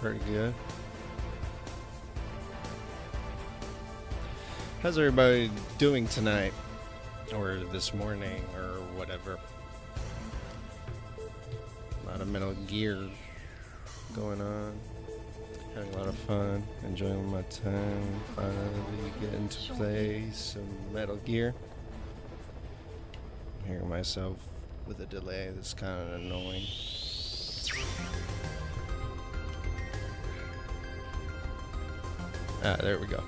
Pretty good. How's everybody doing tonight? Or this morning, or whatever? A lot of Metal Gear going on. Having a lot of fun, enjoying my time, finally getting to play some Metal Gear. I'm hearing myself with a delay that's kind of annoying. Ah, there we go.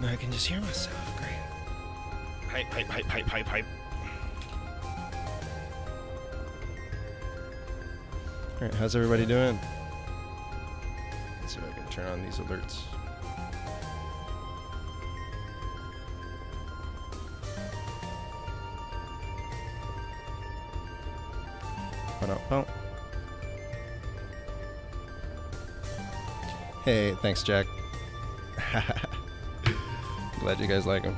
Now I can just hear myself. Great. Hype, hype, hype, hype, hype, hype. Alright, how's everybody doing? Let's see if I can turn on these alerts. Hey, thanks, Jack. Glad you guys like them.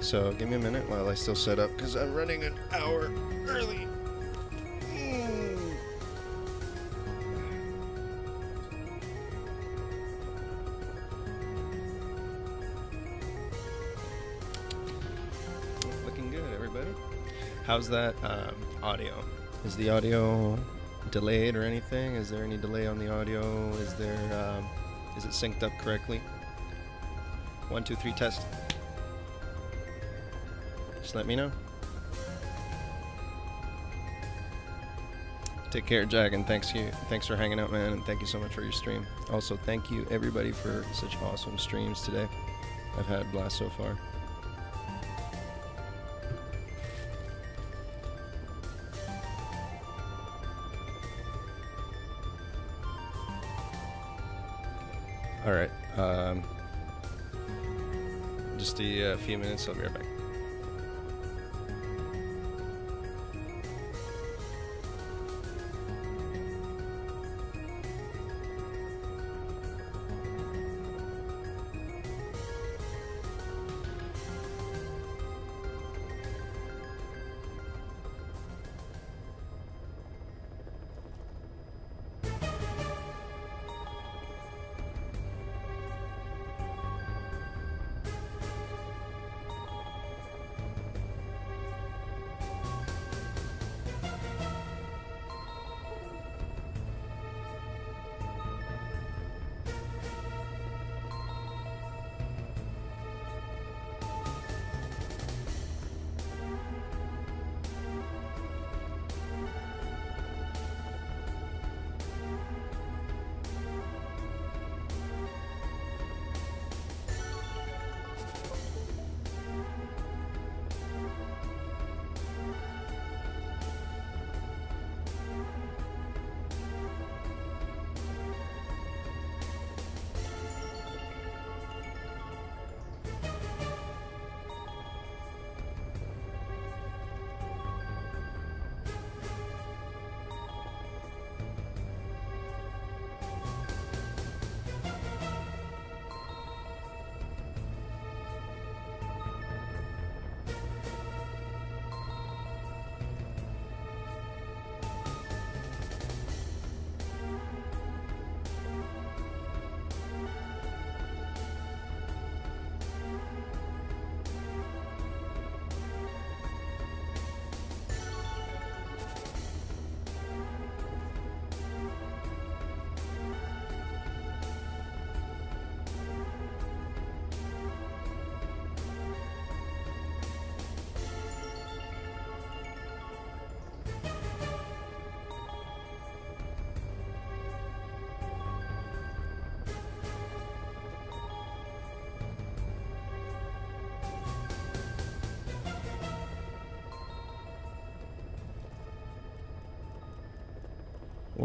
So, give me a minute while I still set up because I'm running an hour early. Mm. Looking good, everybody. How's that um, audio? Is the audio delayed or anything? Is there any delay on the audio? Is there? Um, is it synced up correctly? One, two, three, test. Just let me know. Take care, Jack, and thanks you. Thanks for hanging out, man, and thank you so much for your stream. Also, thank you everybody for such awesome streams today. I've had a blast so far. Few minutes. I'll be right back.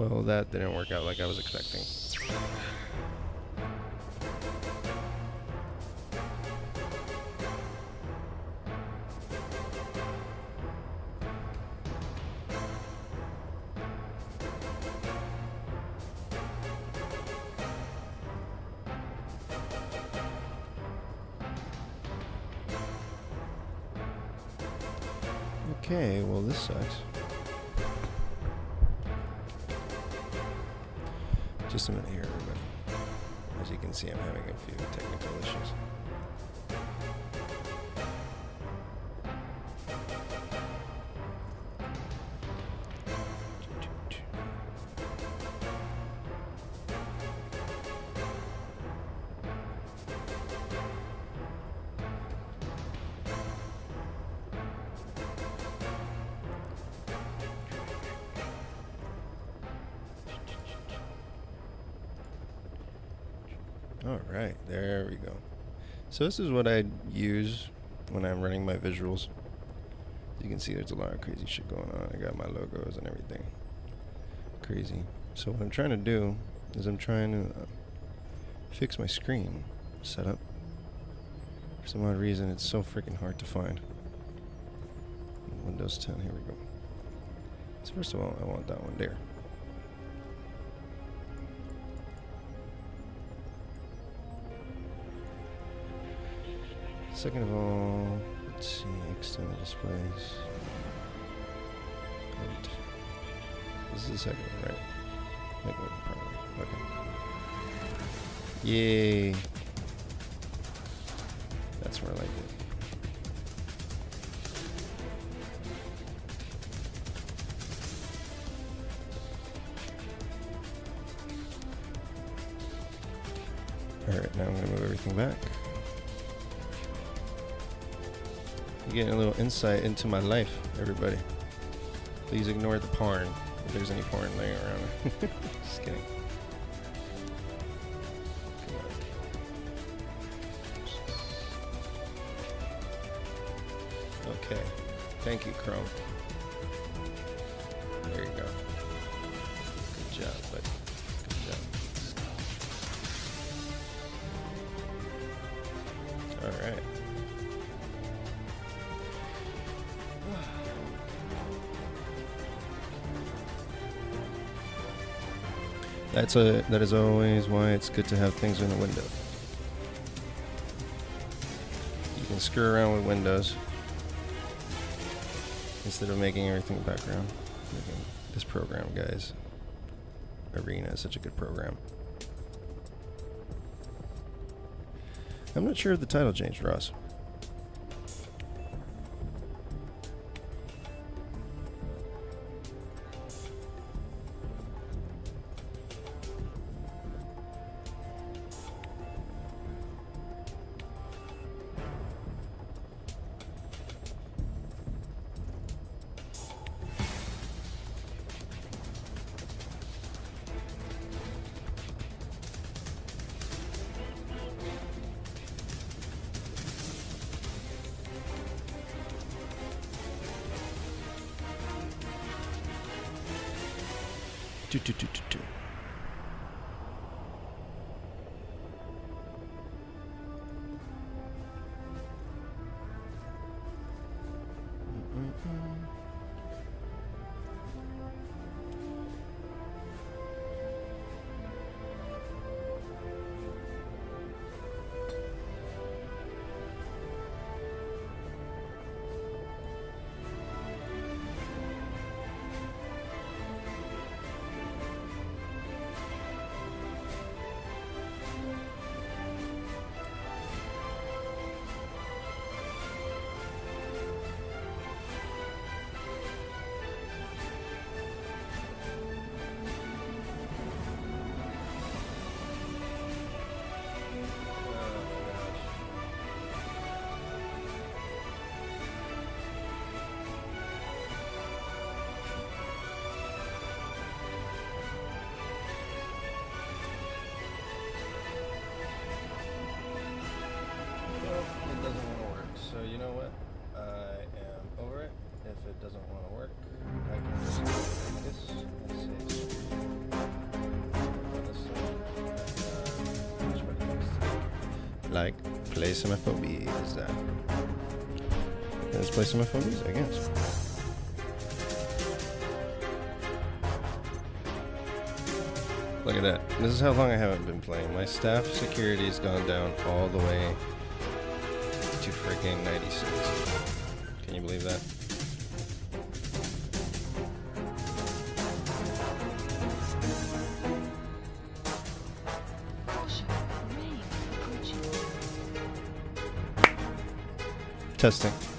Well, that didn't work out like I was expecting. See, I'm having a few technical issues. All right, there we go. So this is what I use when I'm running my visuals. You can see there's a lot of crazy shit going on. I got my logos and everything. Crazy. So what I'm trying to do is I'm trying to uh, fix my screen setup. For some odd reason, it's so freaking hard to find. Windows 10, here we go. So first of all, I want that one there. Second of all, let's see, extend the displays. This is the second one, right? Make one. Okay. Yay. That's where I like it. Alright, now I'm going to move everything back. You're getting a little insight into my life, everybody. Please ignore the porn, if there's any porn laying around. Just kidding. Okay. Thank you, Chrome. That's a that is always why it's good to have things in the window. You can screw around with windows instead of making everything background. Making this program, guys. Arena is such a good program. I'm not sure if the title changed, Ross. Some FOBs. Uh, let's play some FOBs, I guess. Look at that. This is how long I haven't been playing. My staff security's gone down all the way to freaking 96. Can you believe that? Testing.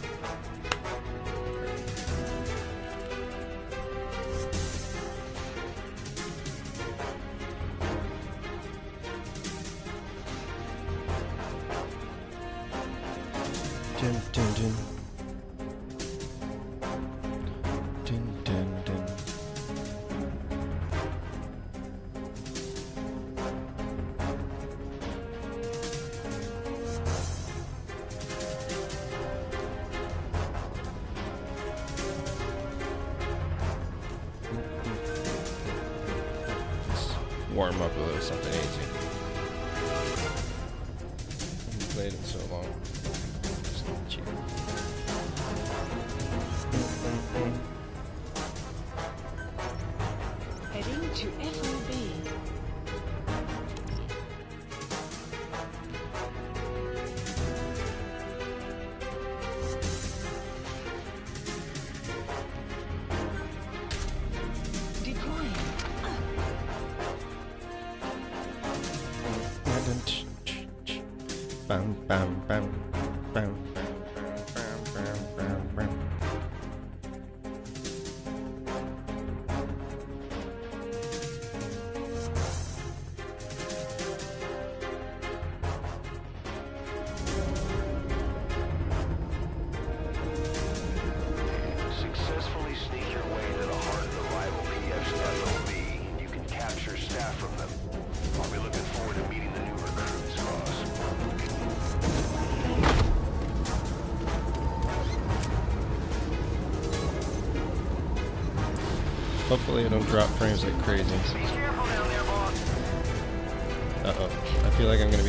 Hopefully, I don't drop frames like crazy. Be careful down there, boss. Uh oh. I feel like I'm gonna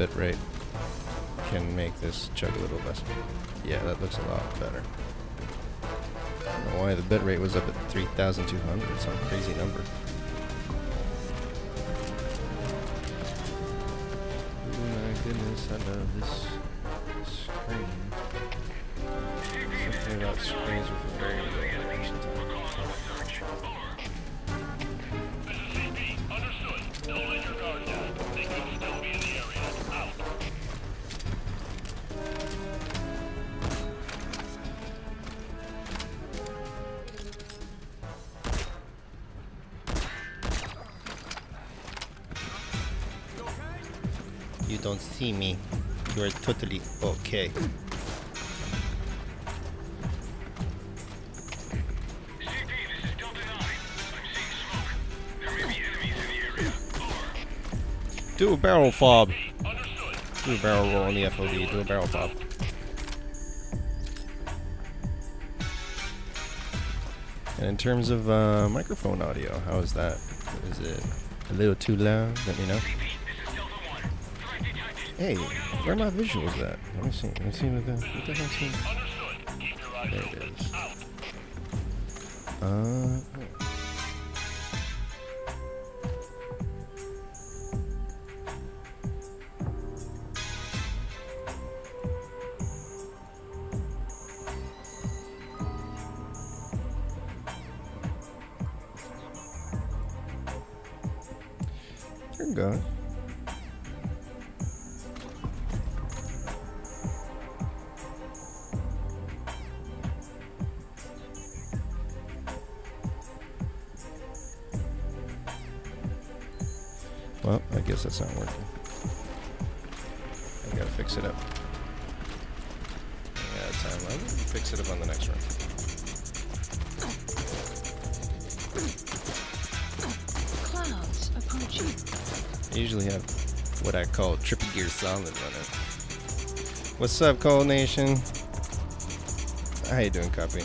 hopefully that bit rate can make this chug a little less. Yeah, that looks a lot better. I don't know why the bit rate was up at 3,200, some crazy number. Don't see me. You are totally okay. Do a barrel fob. Do a barrel roll on the FOB. Do a barrel fob. And in terms of uh, microphone audio, how is that? Is it a little too loud? Let me know. Hey, where are my visuals at? Let me see. Let me see what the what the heck's in. There it is. Uh. Trippy gear solid running. What's up, Cold Nation? How you doing, Copy?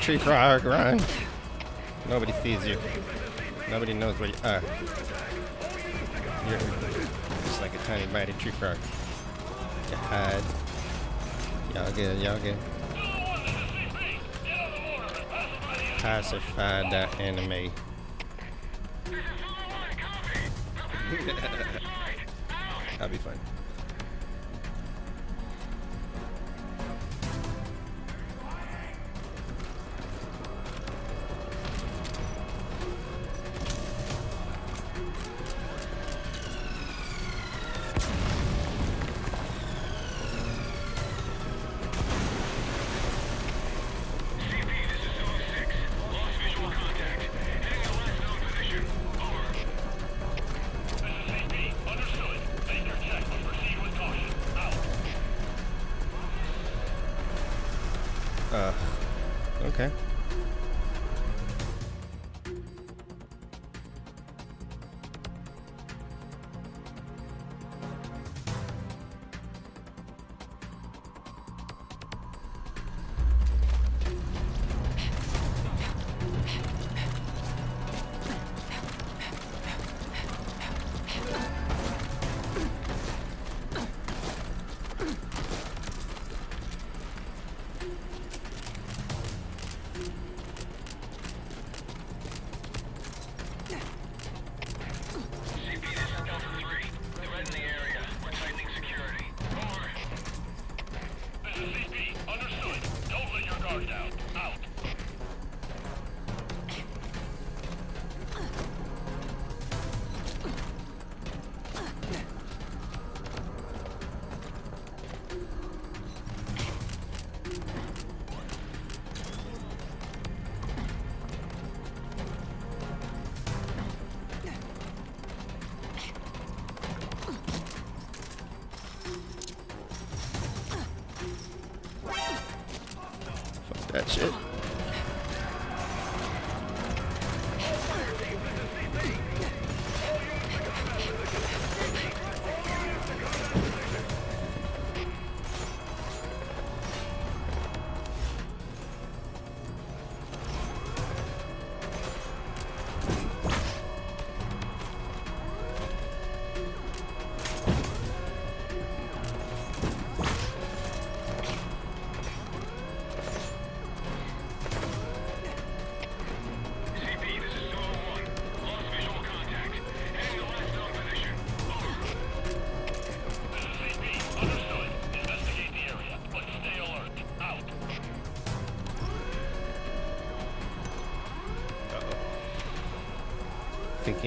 Tree frog, run. Nobody sees you. Nobody knows where you are. You're just like a tiny biting tree frog. You hide. Y'all good, y'all good. Pacify that enemy.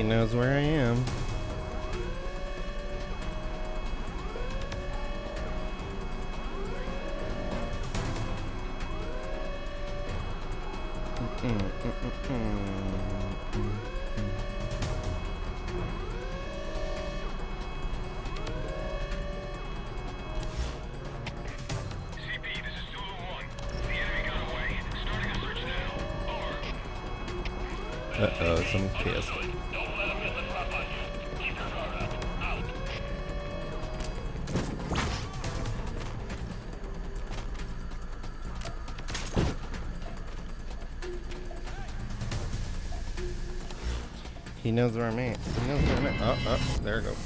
Knows where I am. Knows where I'm at. He knows where I'm at. Oh, oh, there we go.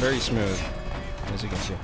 Very smooth, as you can see.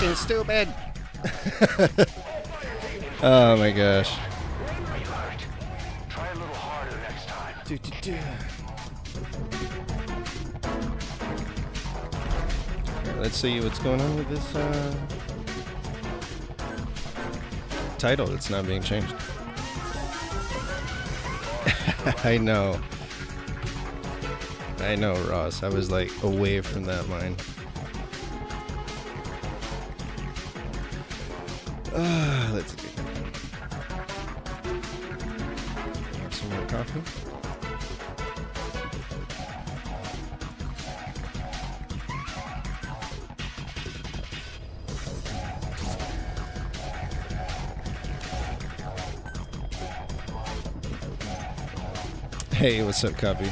Fucking stupid. oh my gosh. Try a little harder next time. Do, do, do. Let's see what's going on with this uh, title that's not being changed. I know. I know, Ross. I was like away from that line. What's up, copy?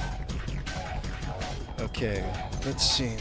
Okay, let's see.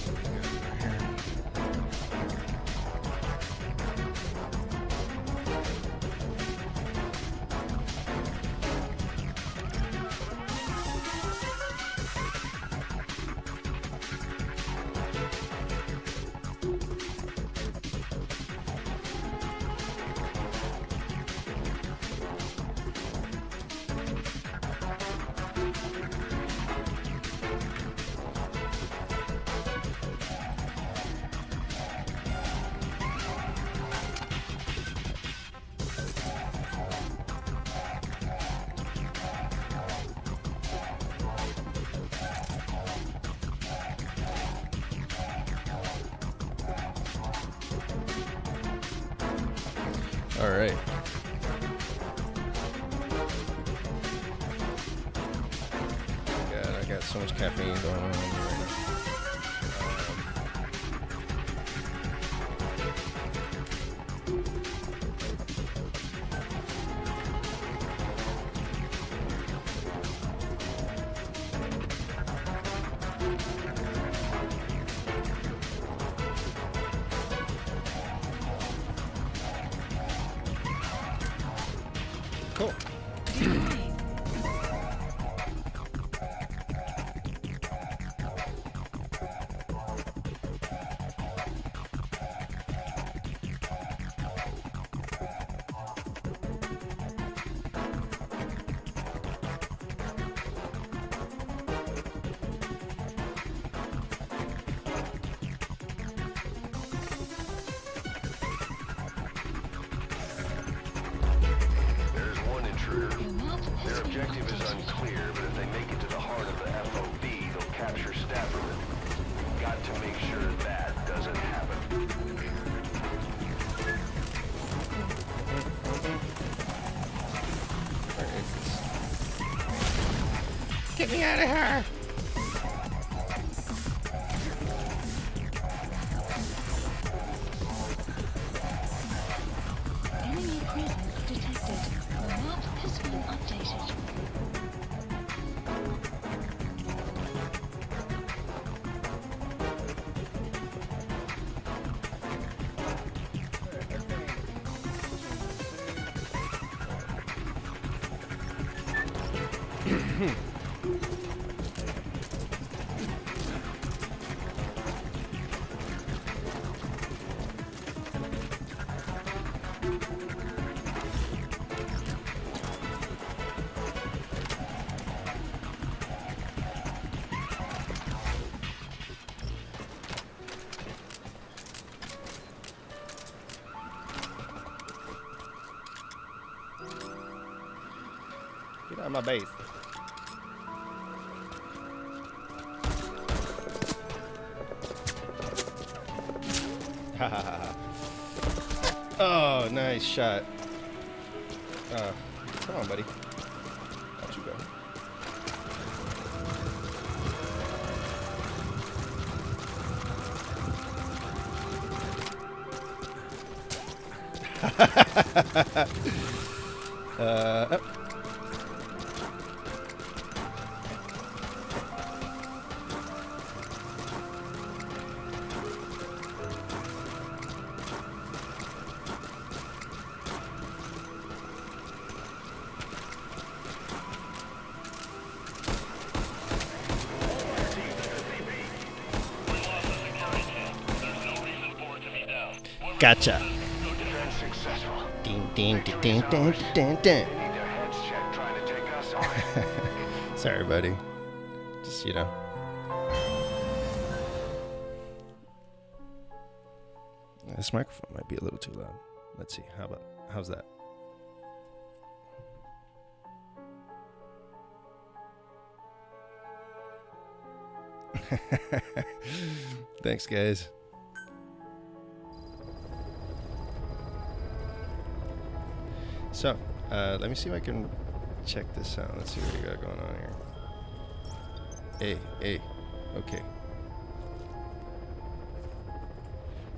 Take us on. Sorry, buddy. Just, you know. This microphone might be a little too loud. Let's see. How about, how's that? Thanks, guys. So, uh, let me see if I can check this out. Let's see what we got going on here. Hey, hey, okay.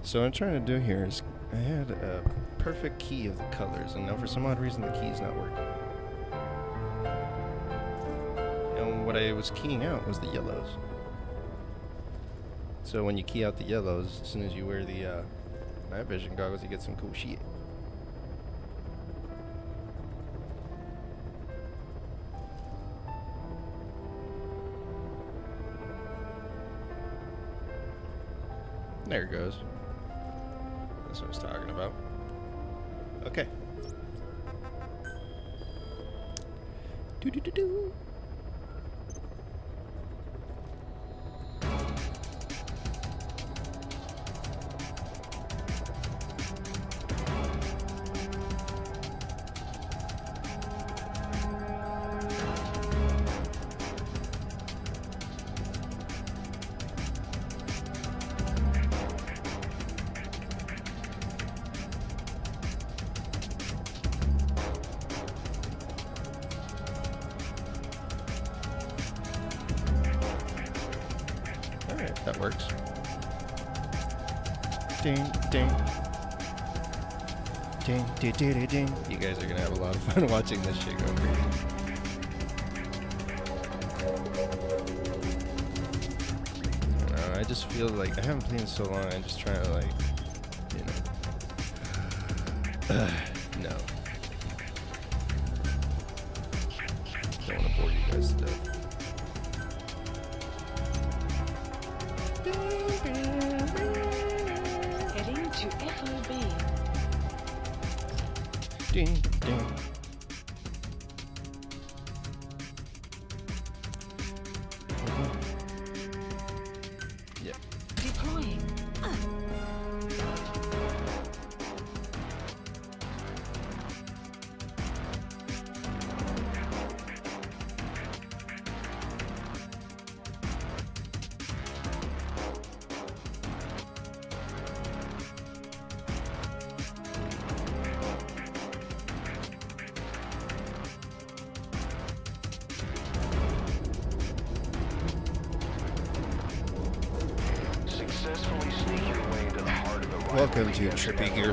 So what I'm trying to do here is I had a perfect key of the colors, and now for some odd reason the key is not working. And what I was keying out was the yellows. So when you key out the yellows, as soon as you wear the uh, night vision goggles, you get some cool shit. There it goes. That's what I was talking about. Okay. Do do do do. fun watching this shit go crazy. I just feel like I haven't played in so long. I'm just trying to like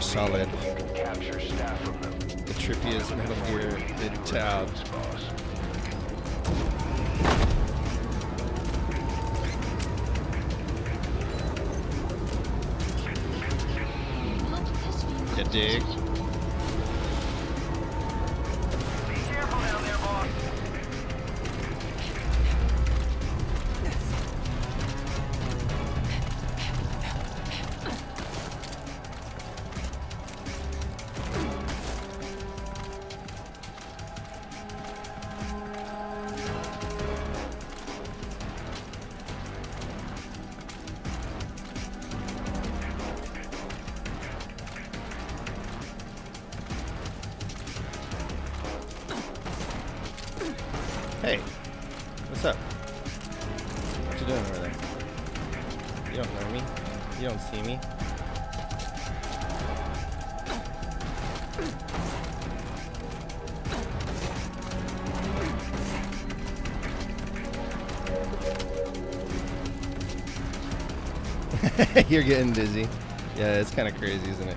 solid. The trippiest Metal Gear in town. You dig? you're getting busy. Yeah, it's kind of crazy, isn't it?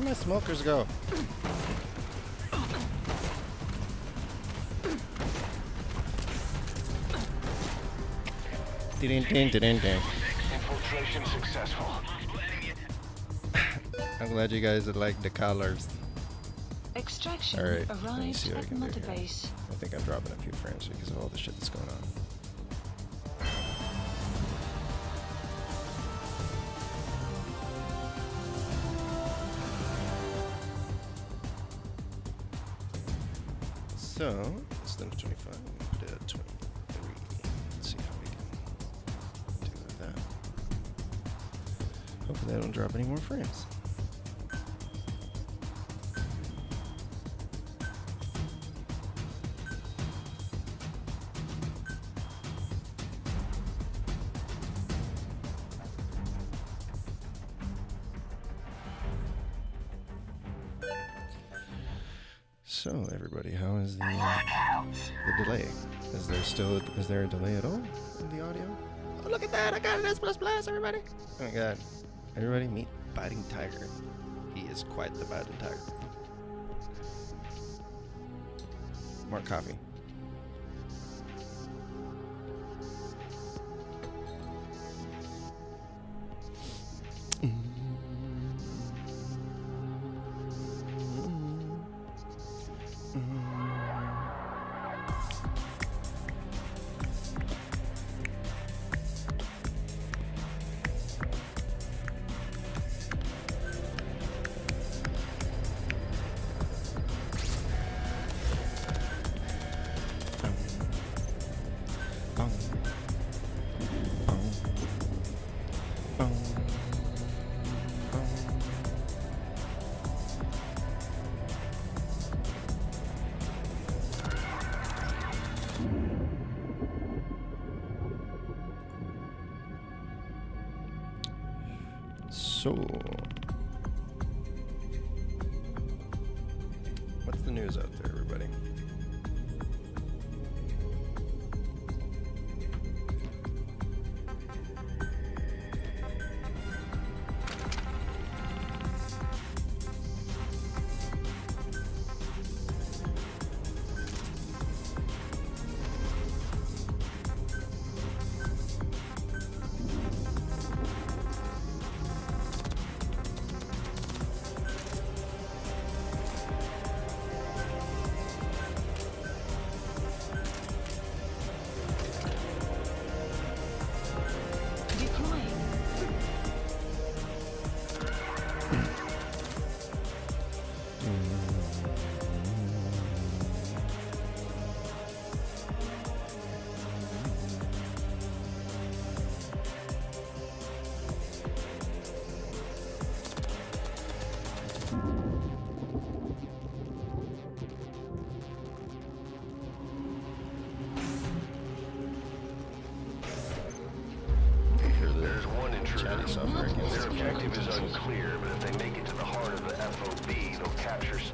Where do my smokers go? Ding, ding, ding, ding. Infiltration successful. I'm glad you guys like the colors. Extraction All right, arrived at I. Base. I think I'm dropping a few frames because of all the shit that's going on. So Is there a delay at all in the audio? Oh, look at that! I got an S++, plus everybody! Oh my god. Everybody meet Biting Tiger. He is quite the Biting Tiger. More coffee.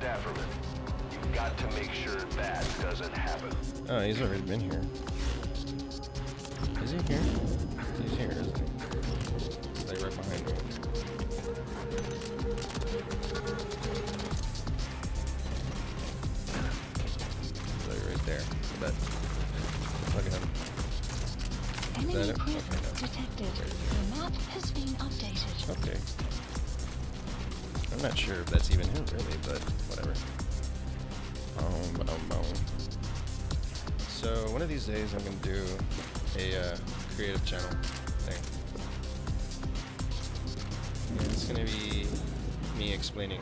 You've got to make sure that doesn't happen. Oh, he's already been here. these days I'm going to do a uh, creative channel thing. And it's going to be me explaining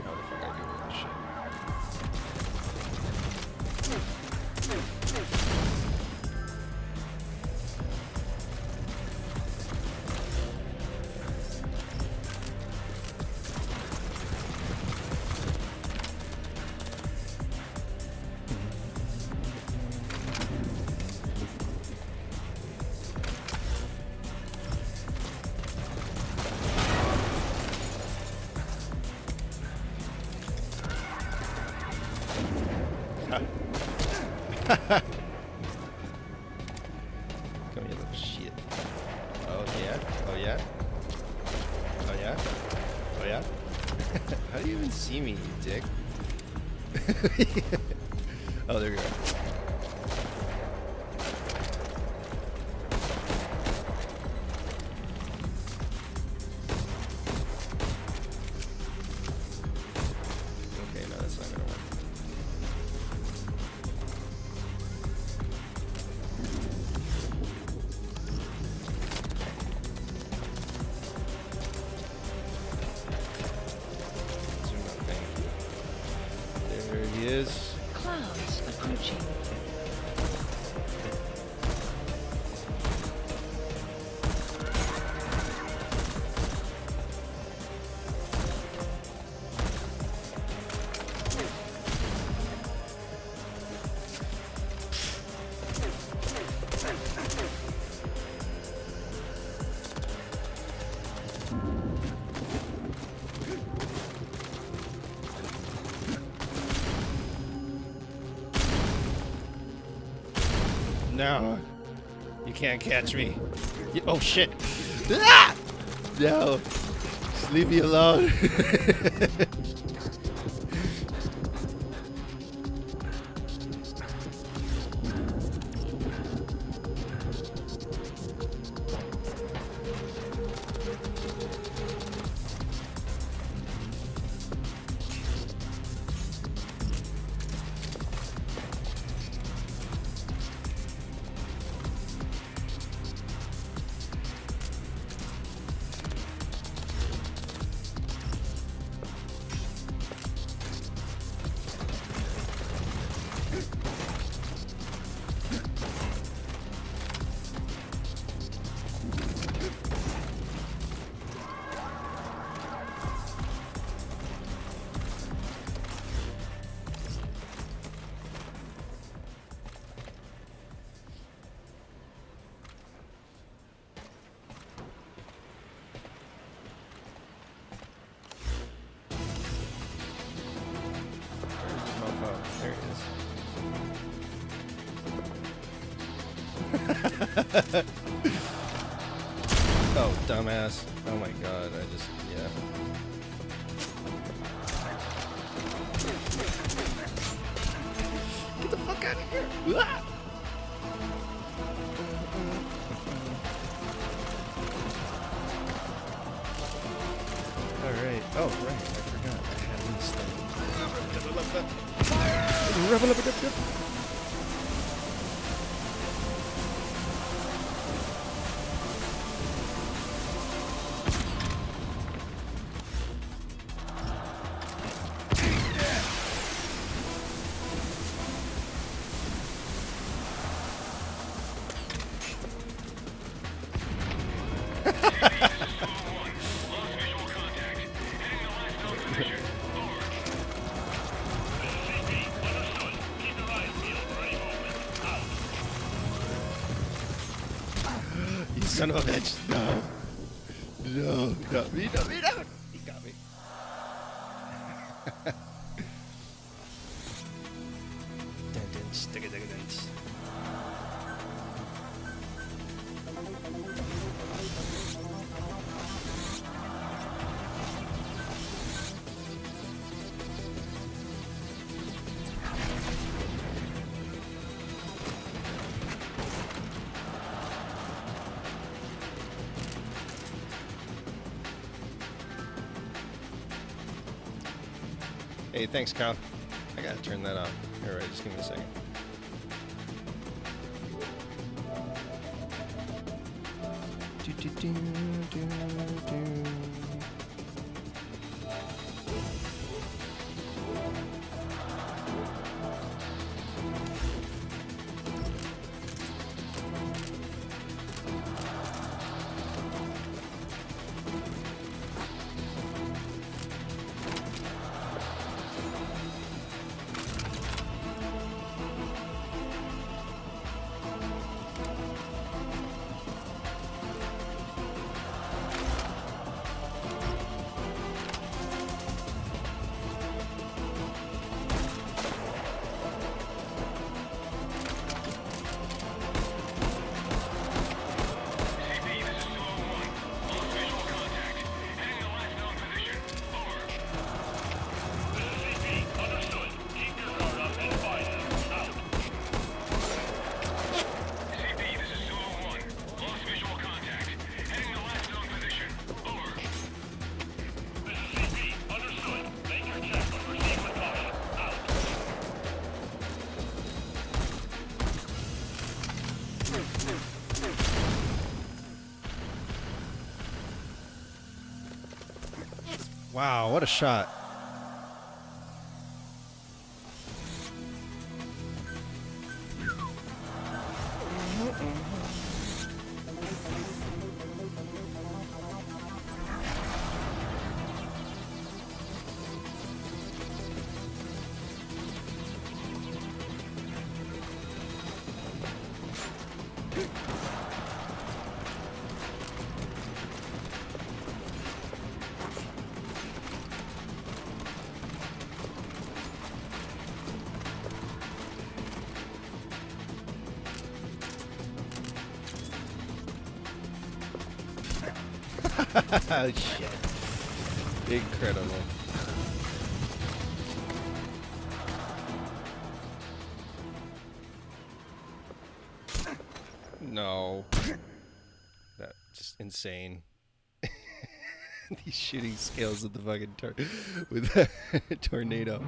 You can't catch me. You, oh, shit. Ah! No. Just leave me alone. Oh, right, I forgot. I had these things. Fire! Thanks, Kyle. I gotta turn that off. All right, just give me a second. Wow, what a shot. Oh shit. Incredible. No. That just insane. These shooting scales of the fucking tor with the tornado.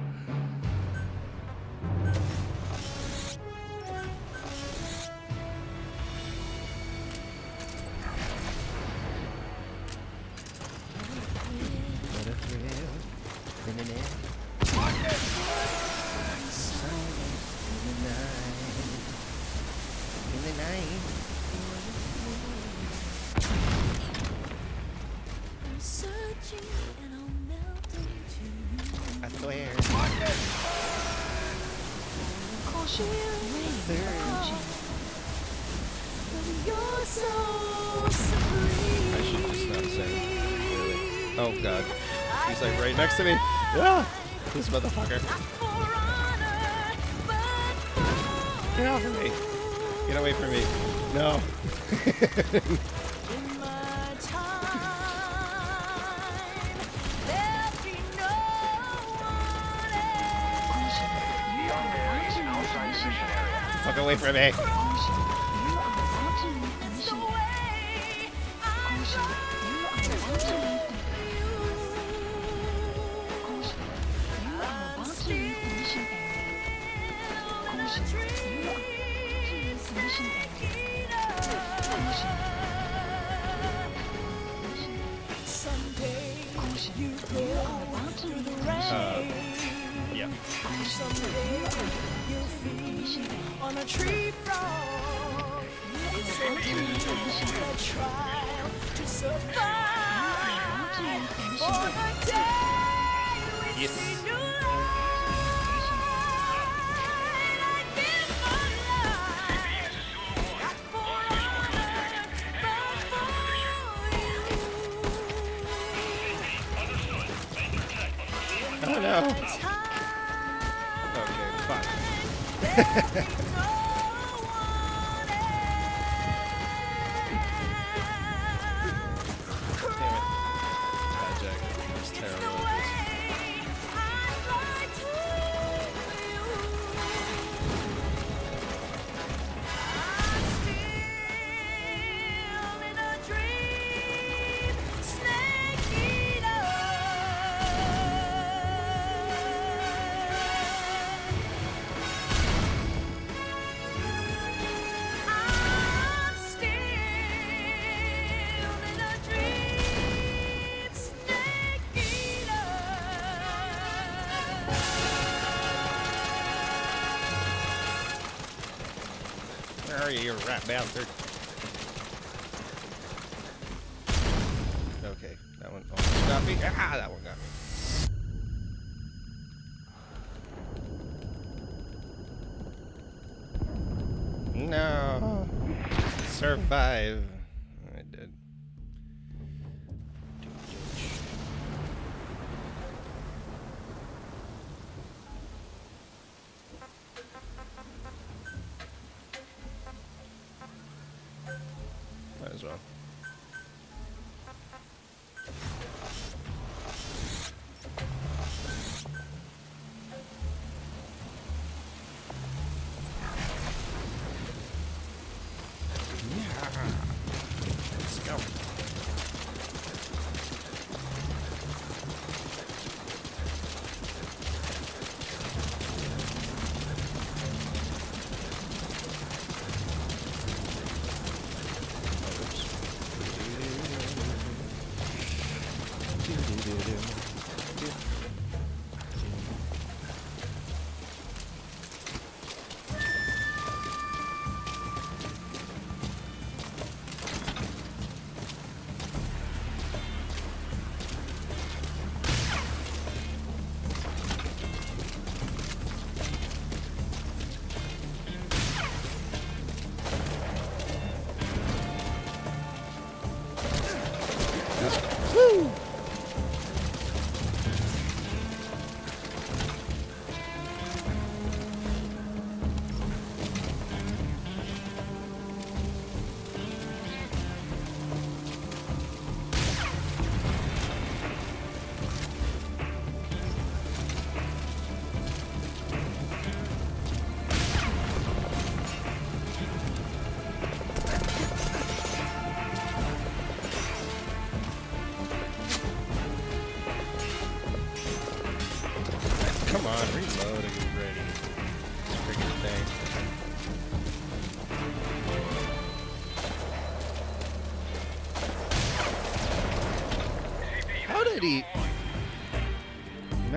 Hey, you rat bastard.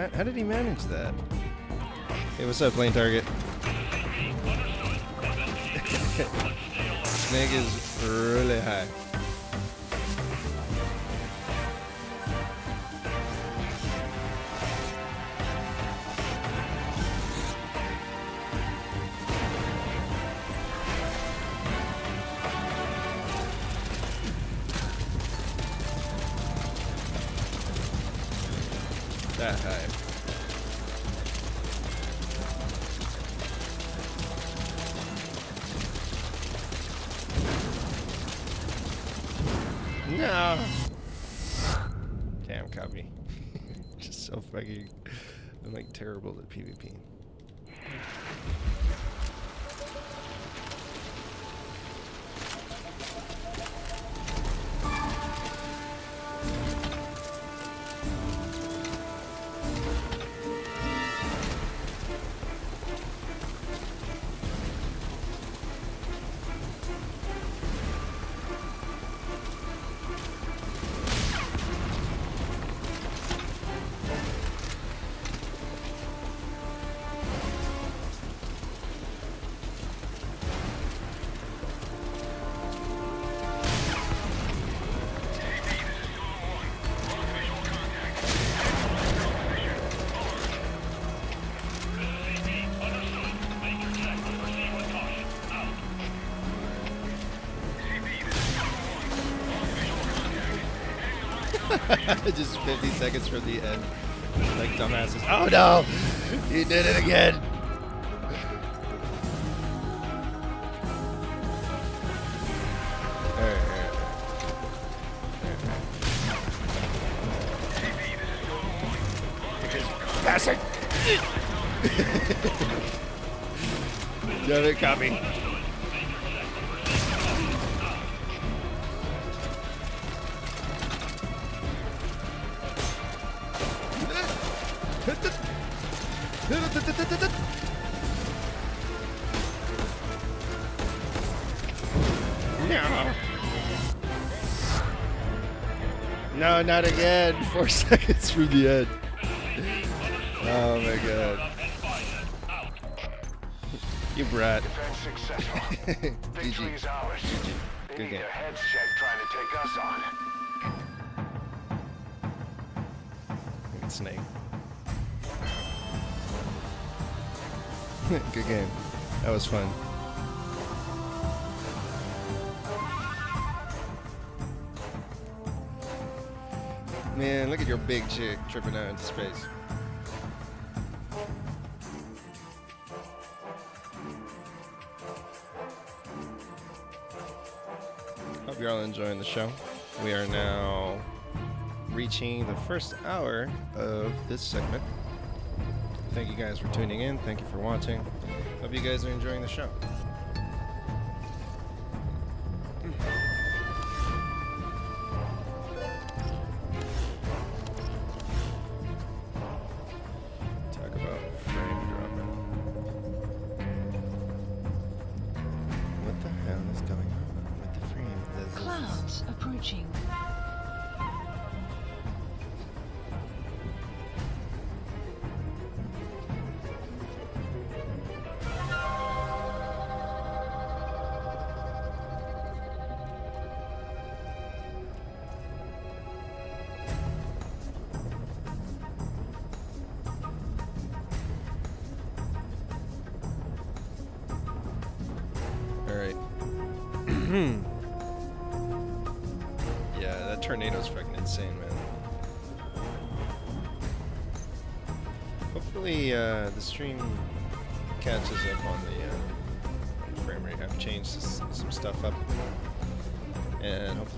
Ma- how did he manage that? Hey, what's up, plane target? Snake is I'm at PvP. Just 50 seconds from the end. Like dumbasses. Oh no! He did it again! Not again. Four seconds from the end. Oh my god. You brat. Defense successful. Victory GG. is ours. They Good need game. their heads checked trying to take us on. Snake. Good game. That was fun. Your big chick tripping out into space. Hope you're all enjoying the show. We are now reaching the first hour of this segment. Thank you guys for tuning in. Thank you for watching. Hope you guys are enjoying the show.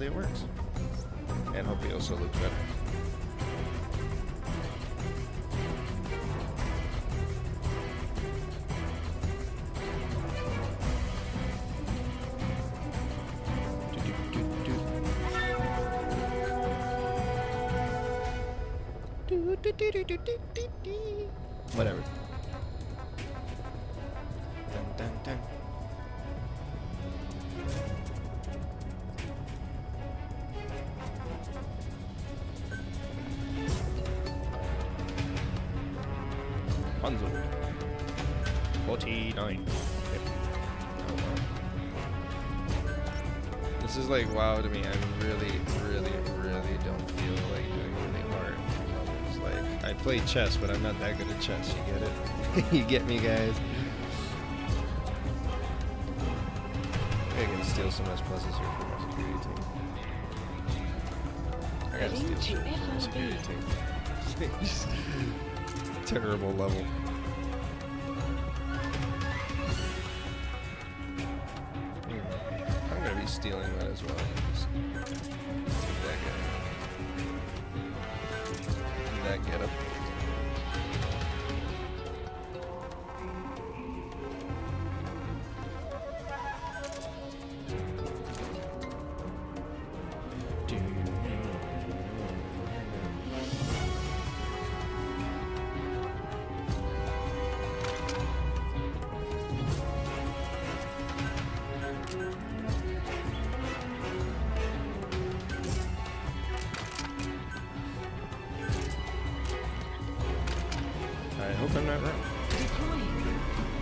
Hopefully it works. And hopefully, it also looks better. Whatever. Chess, but I'm not that good at chess. You get it? you get me, guys? I can steal some S pluses here for my security team. I gotta steal shit from my security team. Terrible level. Hmm. I'm gonna be stealing that as well. deploying.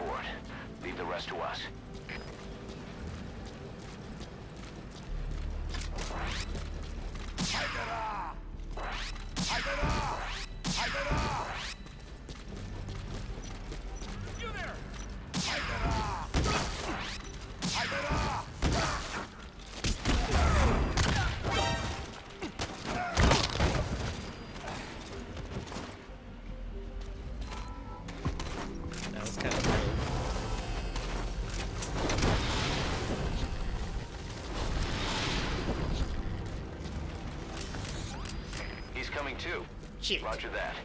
coming too. Shit. Roger that.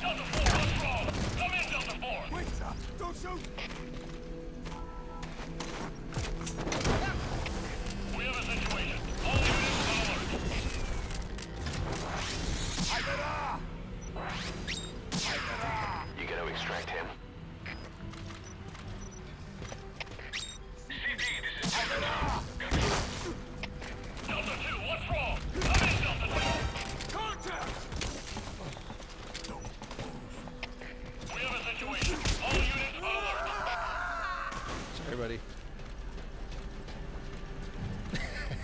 Delta 4! Come in, Delta 4! Wait, stop! Don't shoot!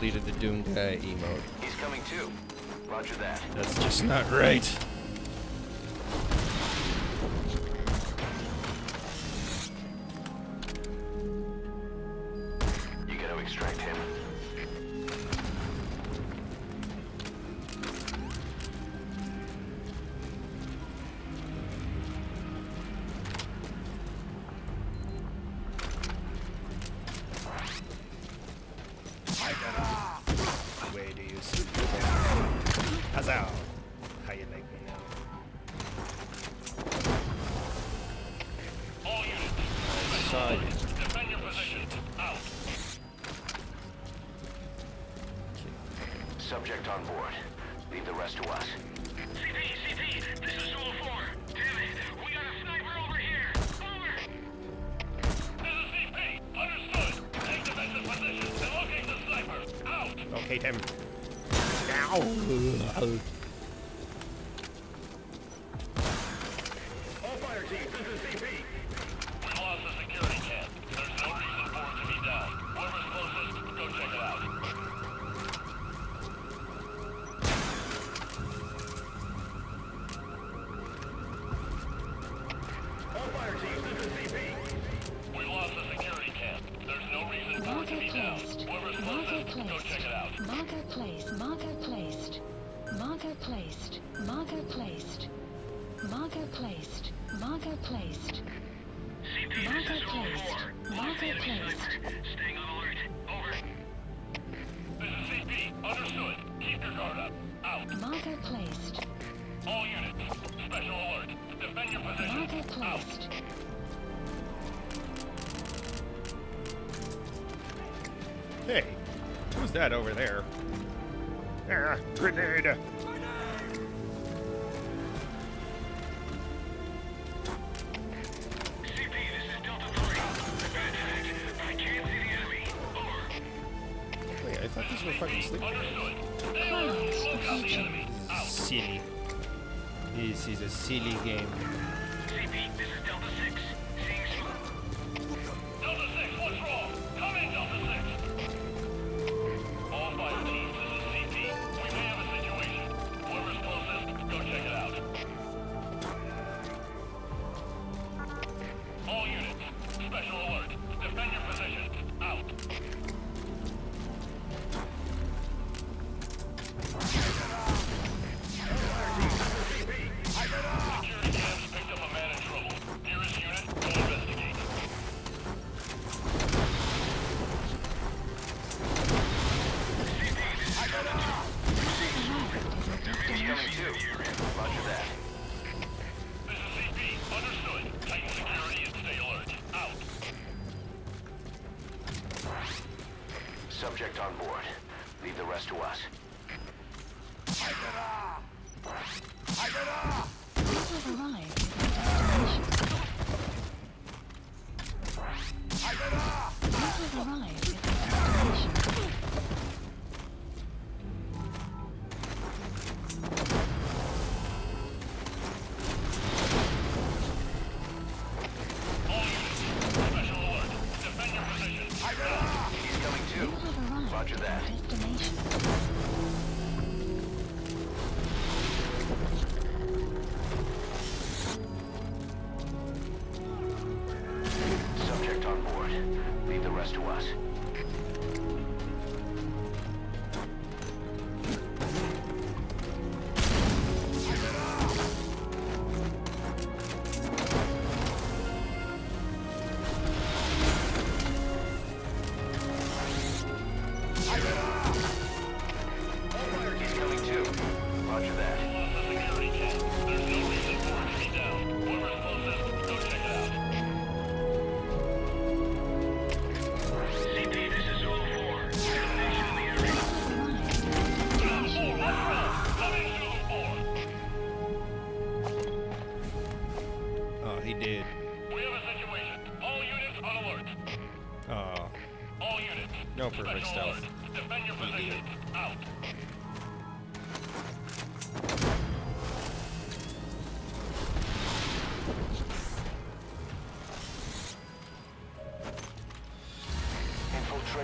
deleted the emote. He's coming too. Roger that. That's just not right. that over there.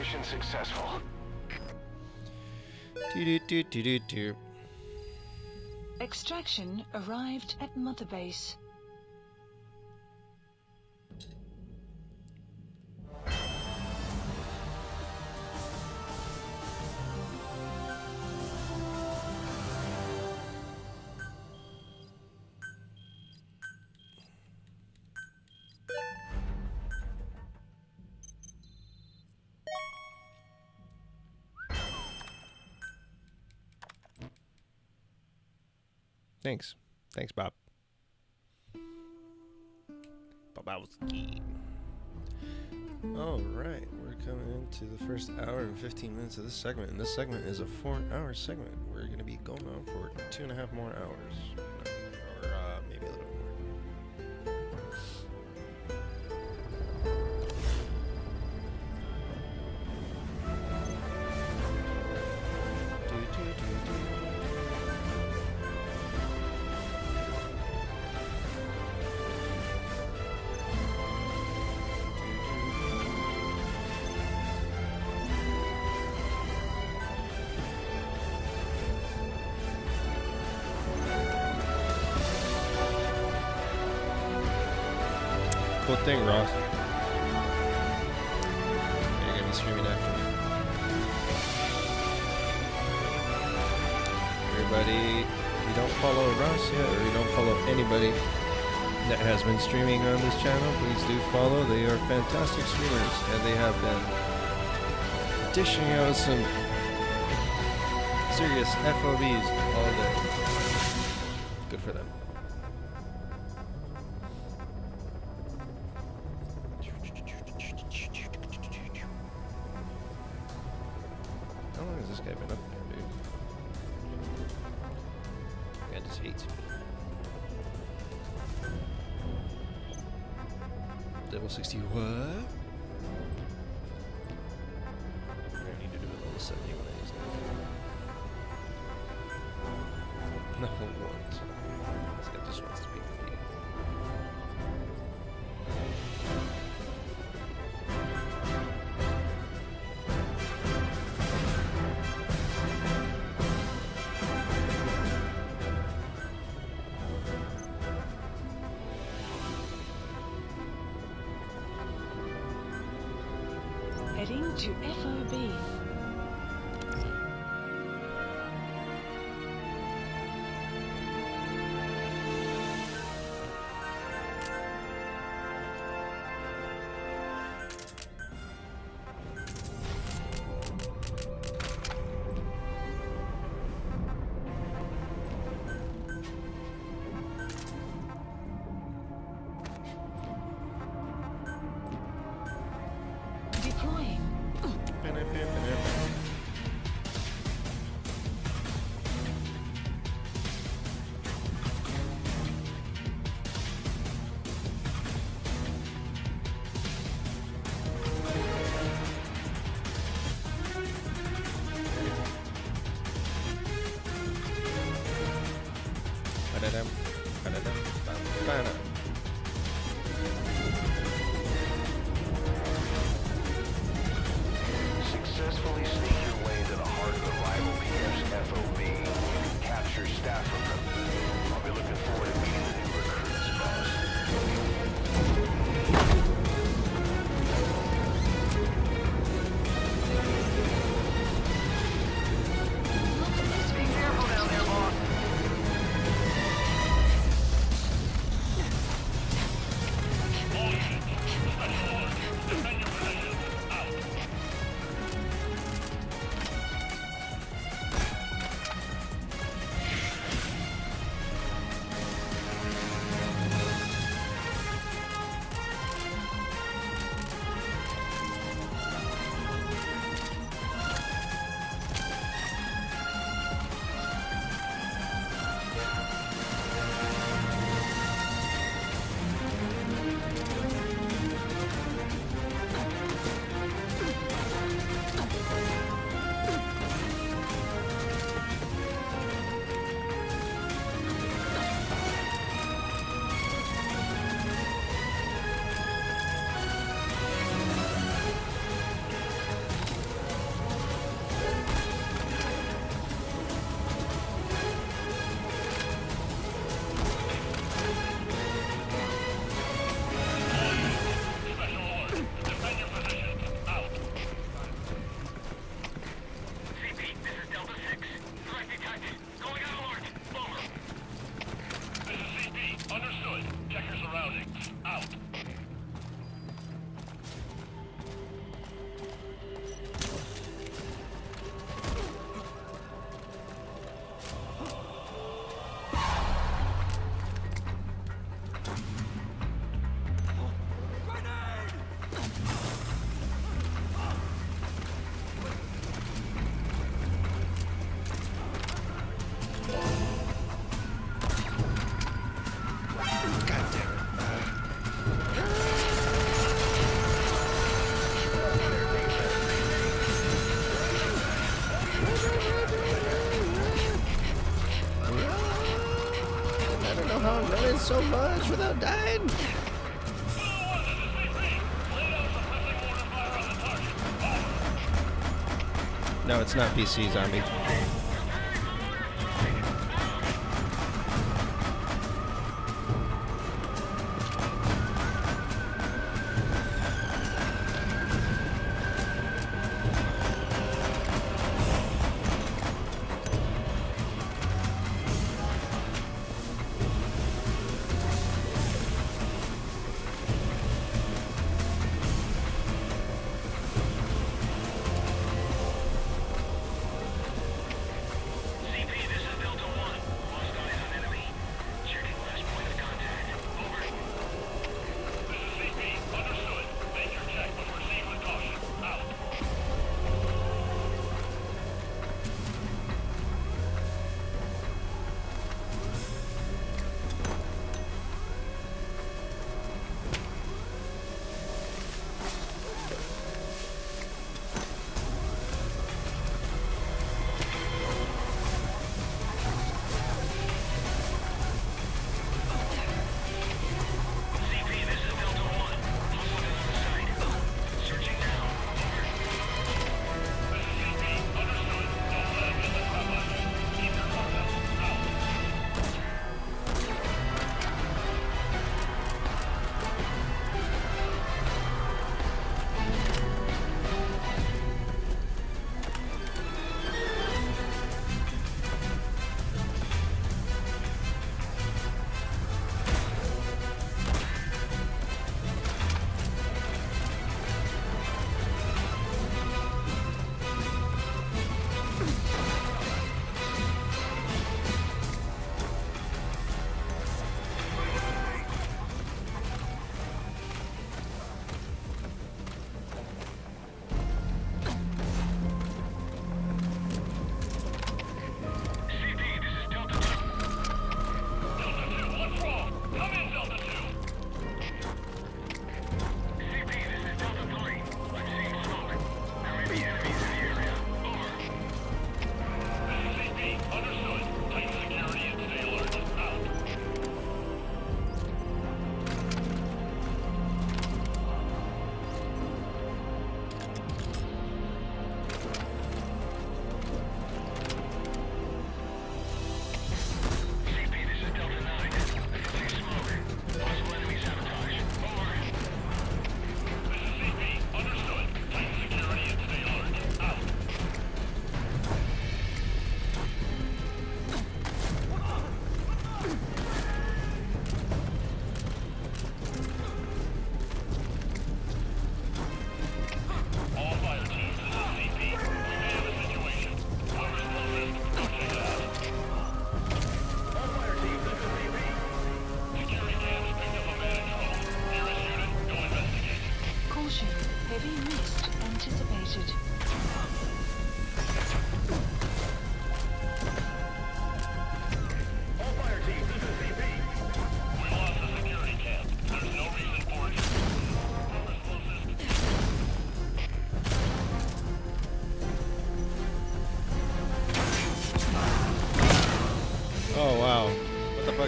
Infiltration successful. do do do do do do. Extraction arrived at Mother Base. Thanks. Thanks, Bob. All right, we're coming into the first hour and 15 minutes of this segment, and this segment is a four-hour segment. We're going to be going on for two and a half more hours, Cool thing, Ross. You're gonna be streaming after me. Everybody, if you don't follow Ross yet, or you don't follow anybody that has been streaming on this channel, please do follow. They are fantastic streamers, and they have been dishing out some serious FOBs all day. So much without dying. No, it's not PC zombie.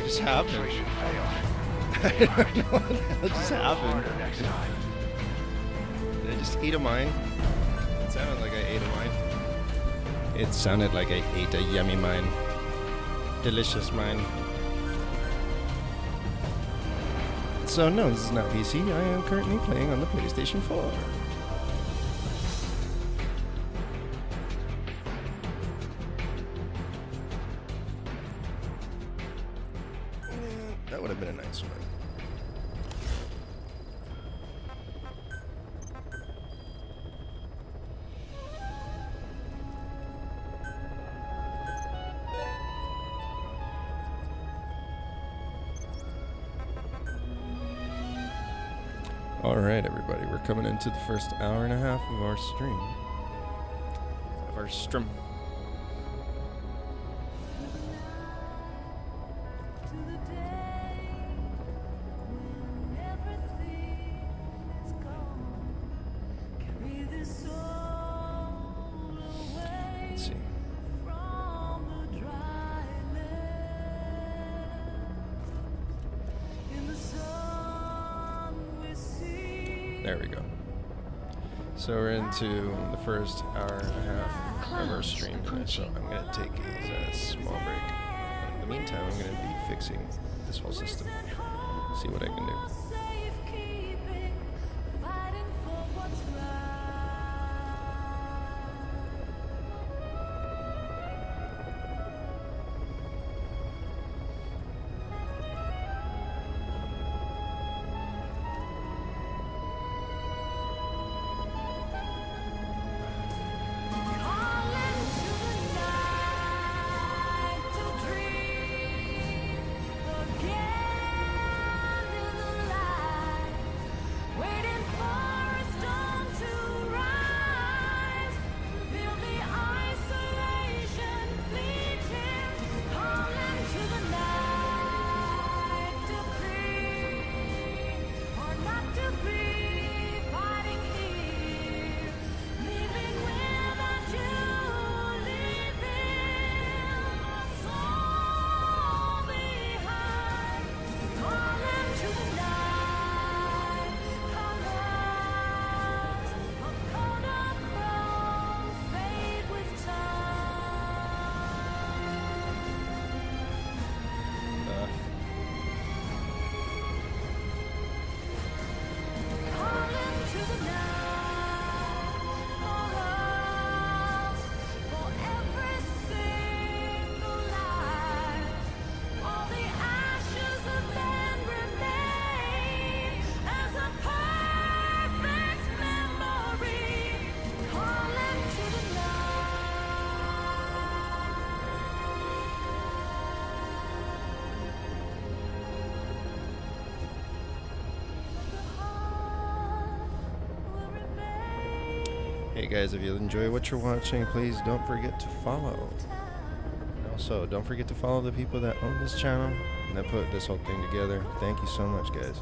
Just happened? I don't know what just Try a little happened. harder next time. Did I just eat a mine? It sounded like I ate a mine. It sounded like I ate a yummy mine. Delicious mine. So no, this is not PC. I am currently playing on the PlayStation 4. Into the first hour and a half of our stream. Of our stream. Into the first hour and a half of our stream tonight. So I'm gonna take a small break. In the meantime, I'm gonna be fixing this whole system. See what I can do. Guys, if you enjoy what you're watching, please don't forget to follow. Also, don't forget to follow the people that own this channel and that put this whole thing together. Thank you so much, guys.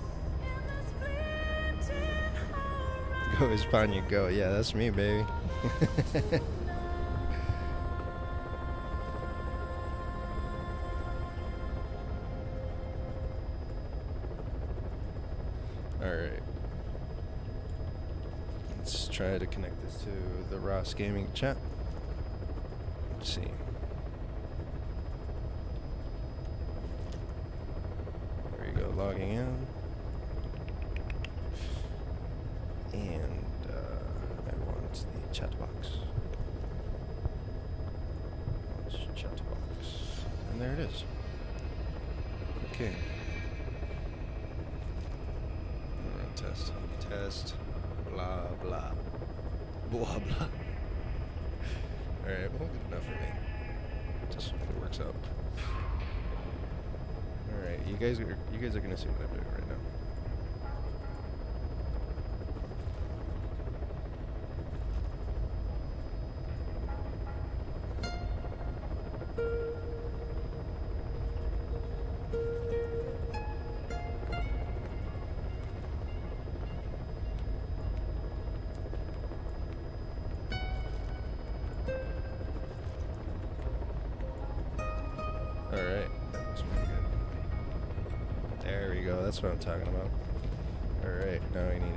Go Espana, go. Yeah, that's me, baby. Gaming chat. That's what I'm talking about. All right, now we need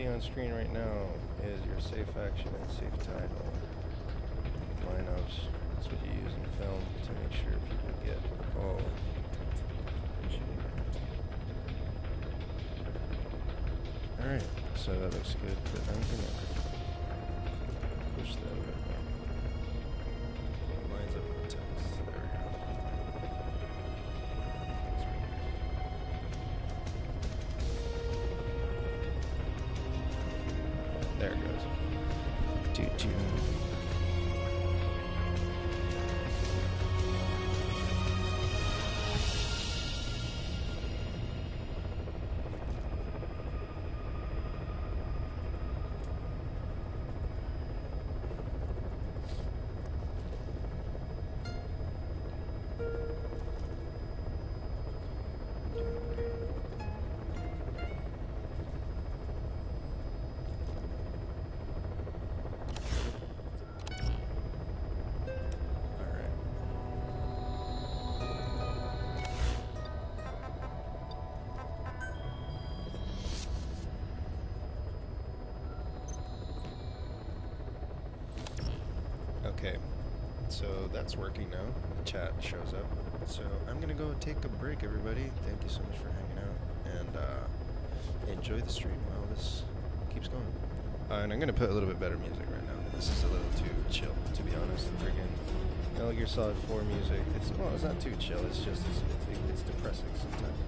see on screen right now is your safe action and safe title lineups. That's what you use in film to make sure people get all Alright, so that looks good, but I'm gonna push that a bit more. That's working now. The chat shows up. So I'm gonna go take a break, everybody. Thank you so much for hanging out, and uh, enjoy the stream while this keeps going. Uh, and I'm gonna put a little bit better music right now. This is a little too chill, to be honest. Friggin' Metal Gear Solid 4 music. It's well, it's not too chill. It's just it's, it's, it's depressing sometimes.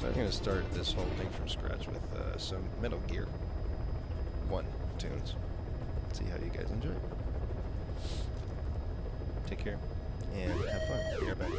So I'm gonna start this whole thing from scratch with uh, some Metal Gear 1 tunes. See how you guys enjoy. Take care and have fun. Be right back.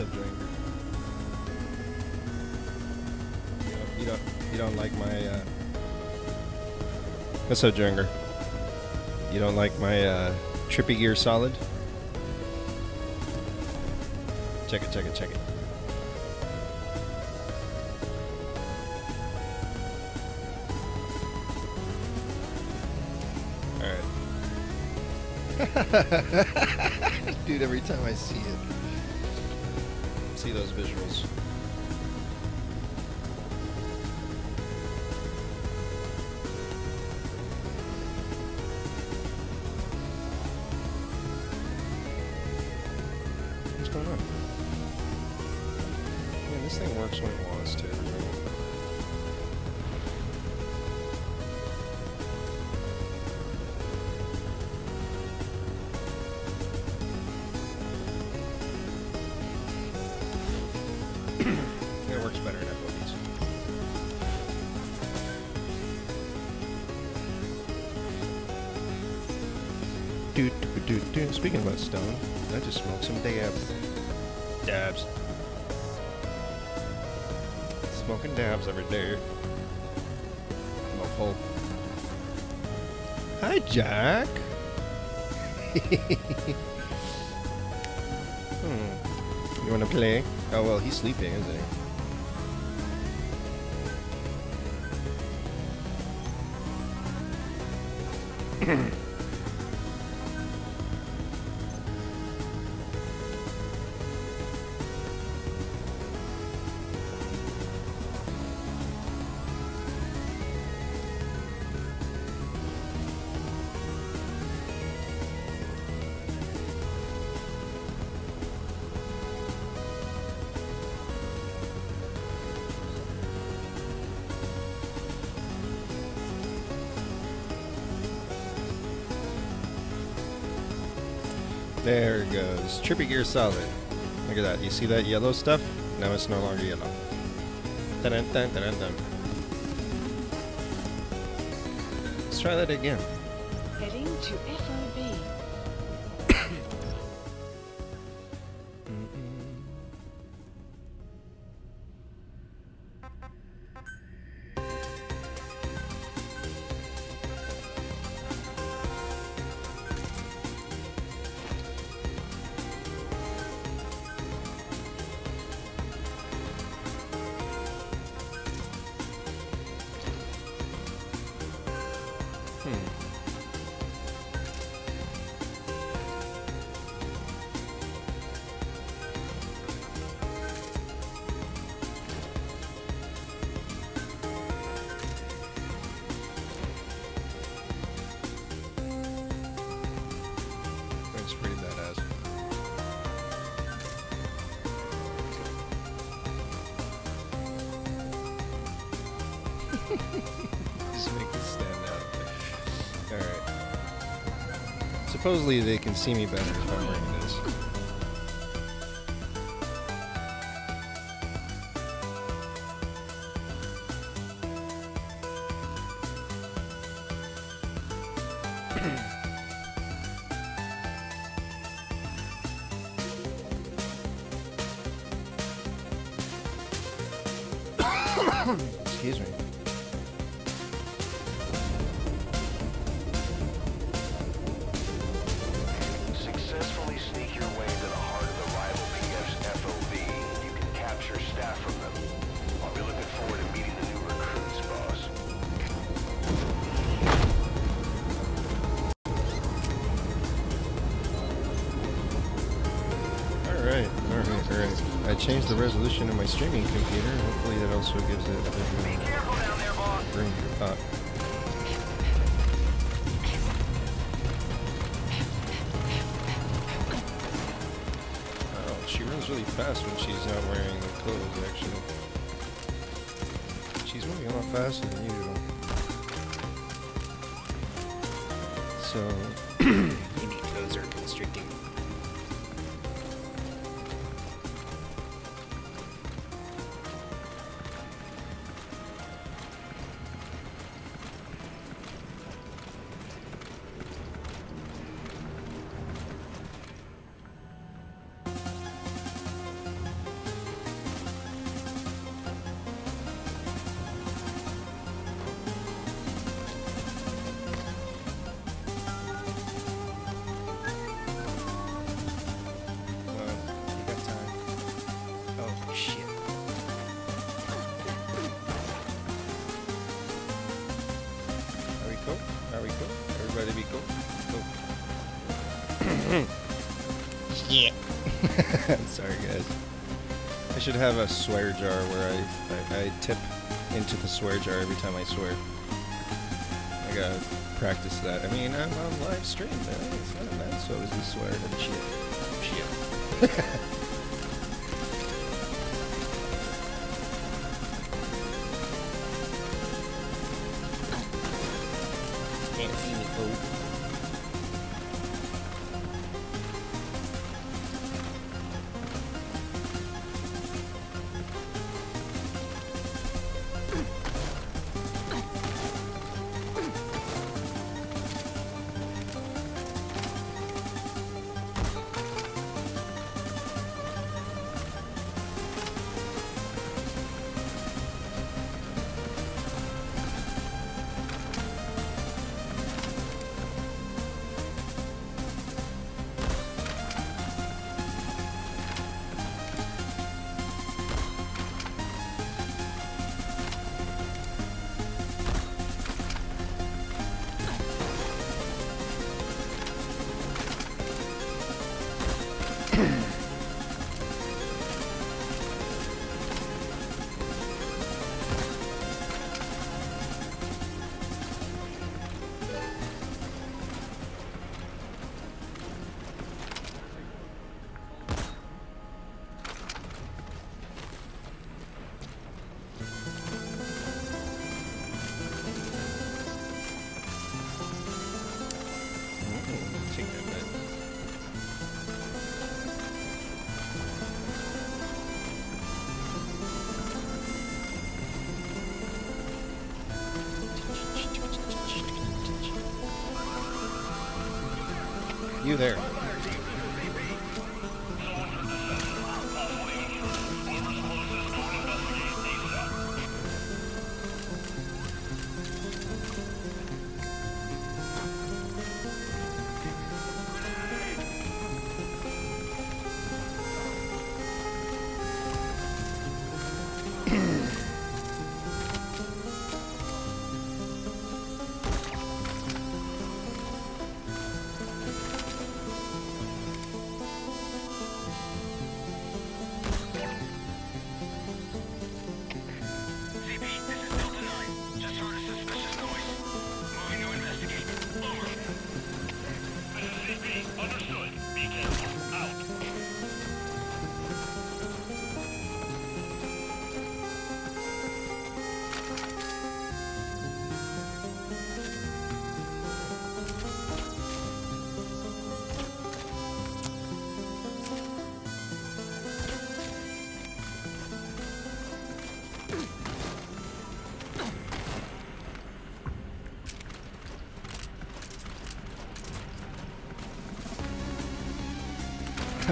Up, Dranger? You don't, you don't, you don't like my, uh... What's up? You don't like my, uh, Trippy Gear Solid? Check it, check it, check it. Alright. Dude, every time I see it, see those visuals. Speaking about stone, I just smoked some dabs. Dabs. Smoking dabs every day. Mofo. Hi, Jack. hmm. You wanna play? Oh well, he's sleeping, isn't he? There Trippy Gear Solid. Look at that. You see that yellow stuff? Now it's no longer yellow. Dun -dun -dun -dun -dun. Let's try that again. Heading to FOB. Supposedly they can see me better fast when she's not wearing the clothes, actually. She's moving a lot faster than usual. Sorry, guys. I should have a swear jar where I, I, I tip into the swear jar every time I swear. I gotta practice that. I mean, I'm on live stream, man. It's not bad, so is the swear and shit. Shit.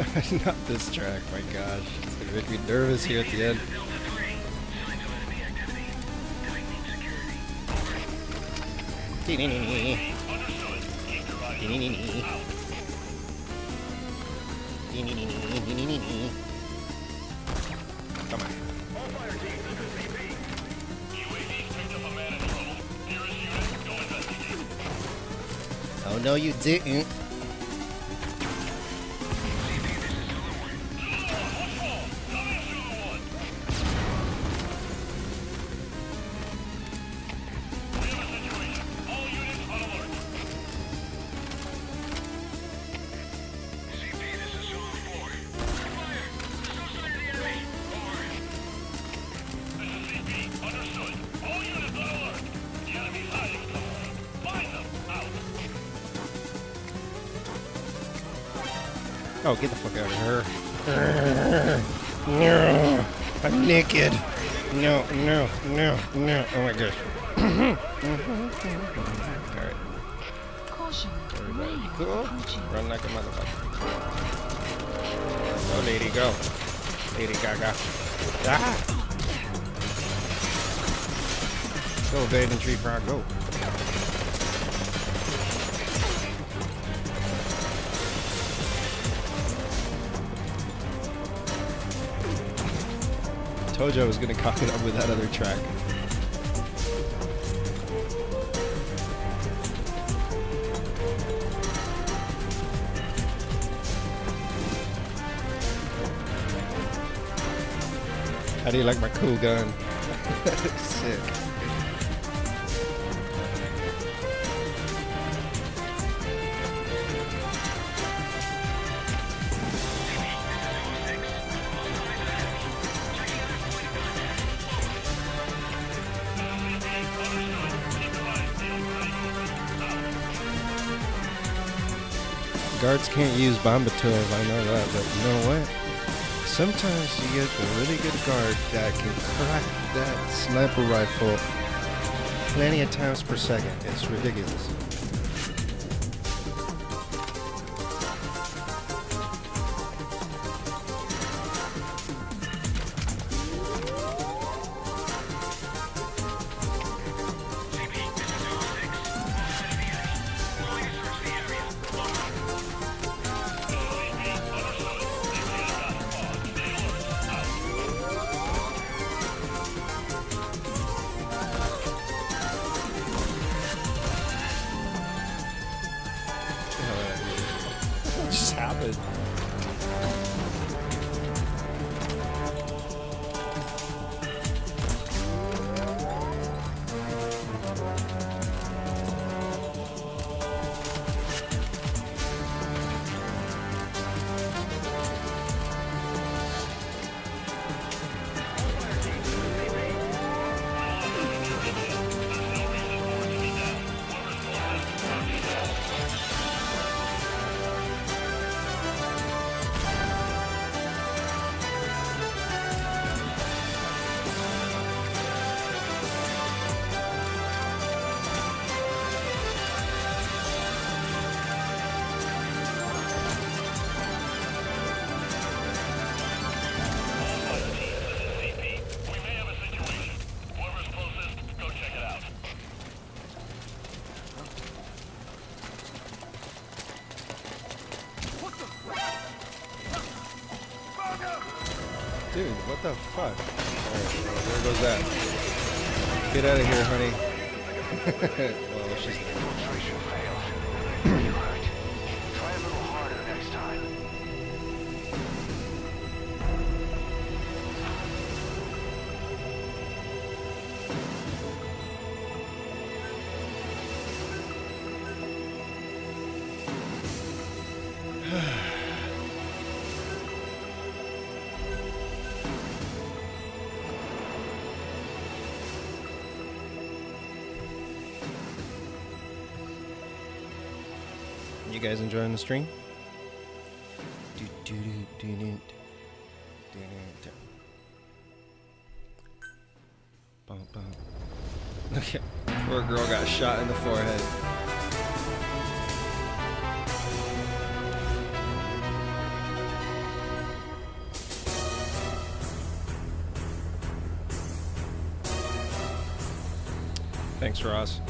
Not this track, my gosh. It's gonna make me nervous here at the end. Delta 3. Signs of enemy activity. tree for our goat. Tojo was gonna cock it up with that other track. How do you like my cool gun? Sick. Can't use Bombatoov, I know that, but you know what? Sometimes you get a really good guard that can crack that sniper rifle plenty of times per second. It's ridiculous. Enjoying the stream? Do, do, do, do, do, do, do, do. Bum, bum. Look at poor girl got shot in the forehead. Thanks, Ross.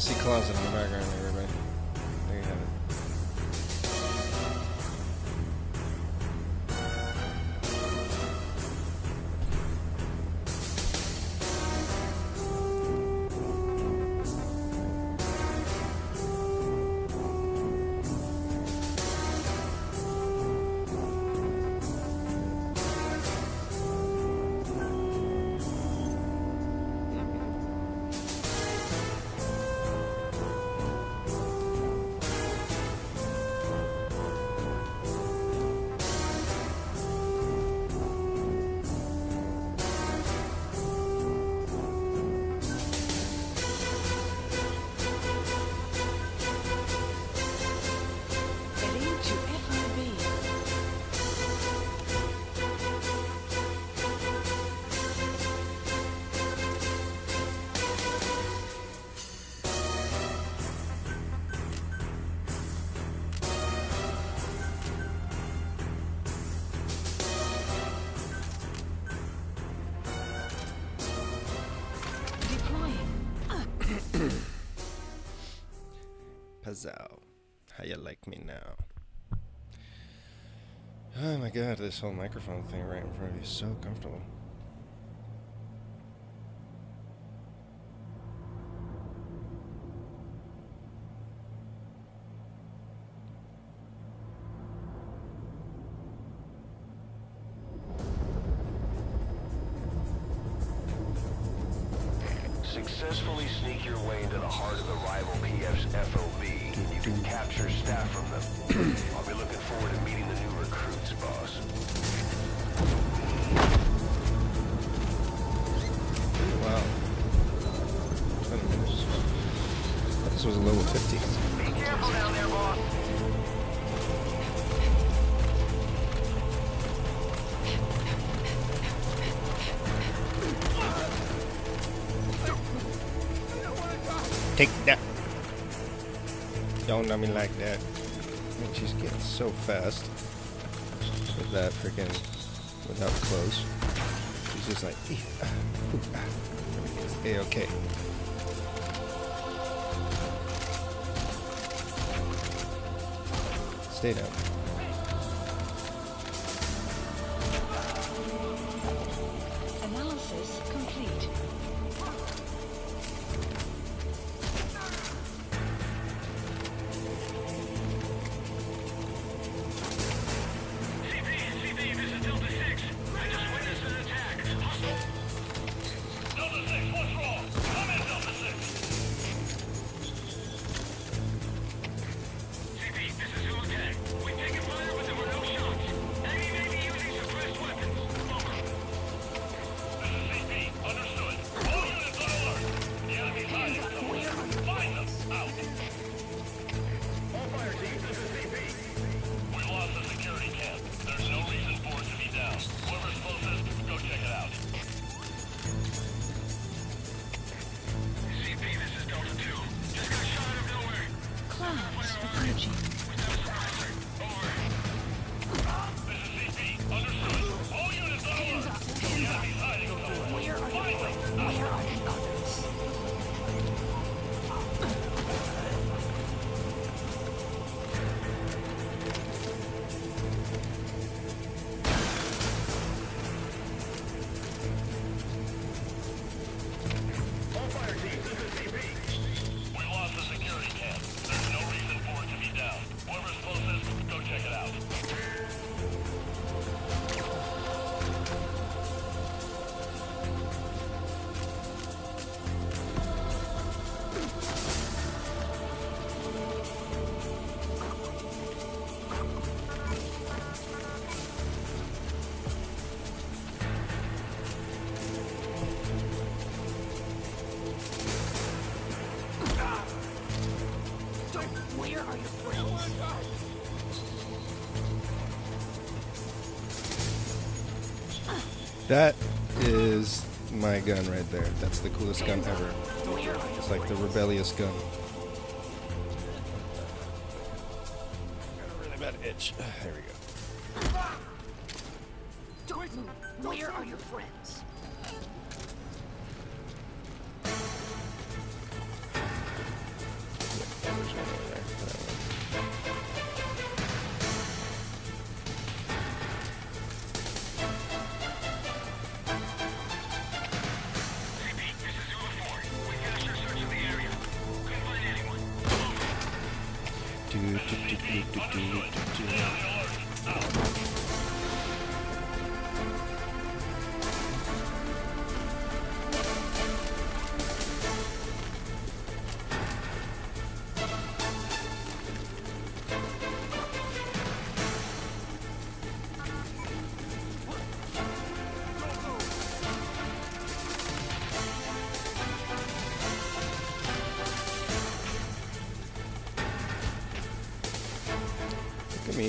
Messy closet my god, this whole microphone thing right in front of you is so comfortable. fast. With that freaking, without clothes, She's just like, ah, ah. A-okay. Stay down. my gun right there. That's the coolest gun ever. It's like the rebellious gun.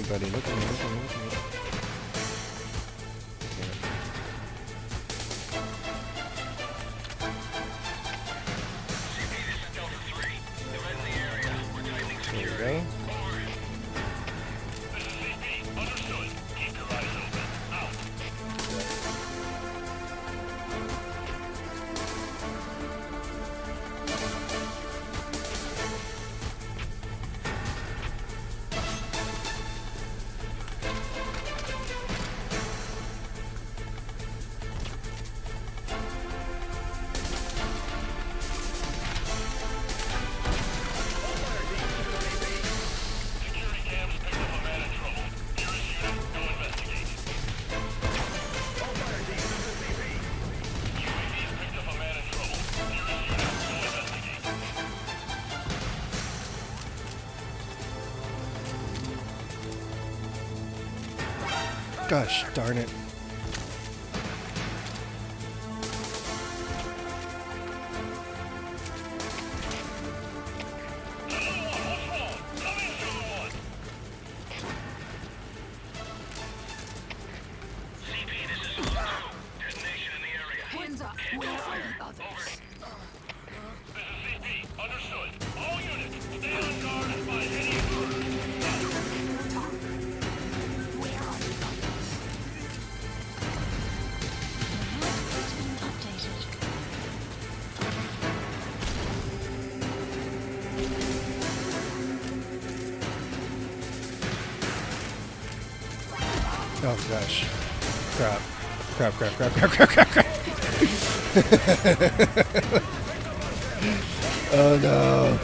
paralelo, paralelo. Gosh darn it. crap, crap, crap, crap, crap, crap, crap. oh no.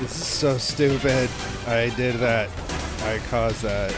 This is so stupid. I did that. I caused that.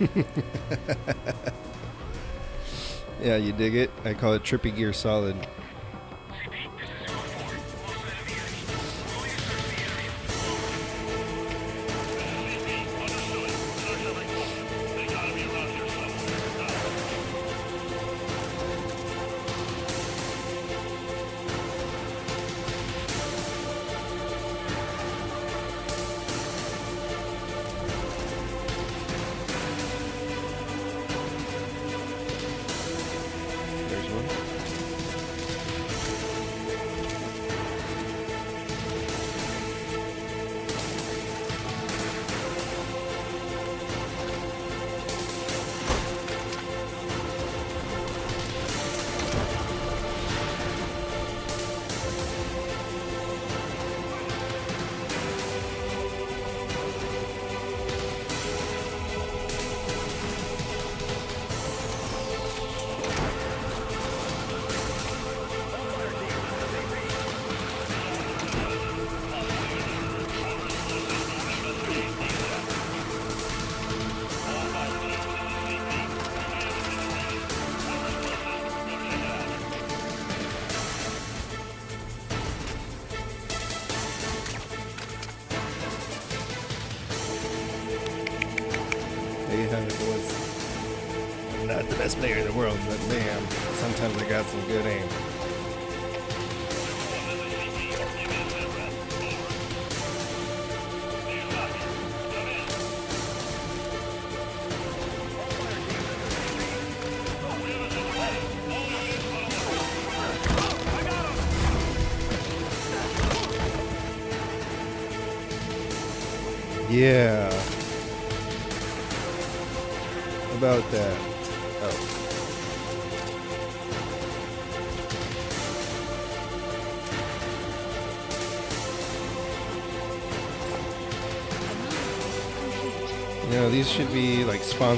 yeah, you dig it? I call it Trippy Gear Solid.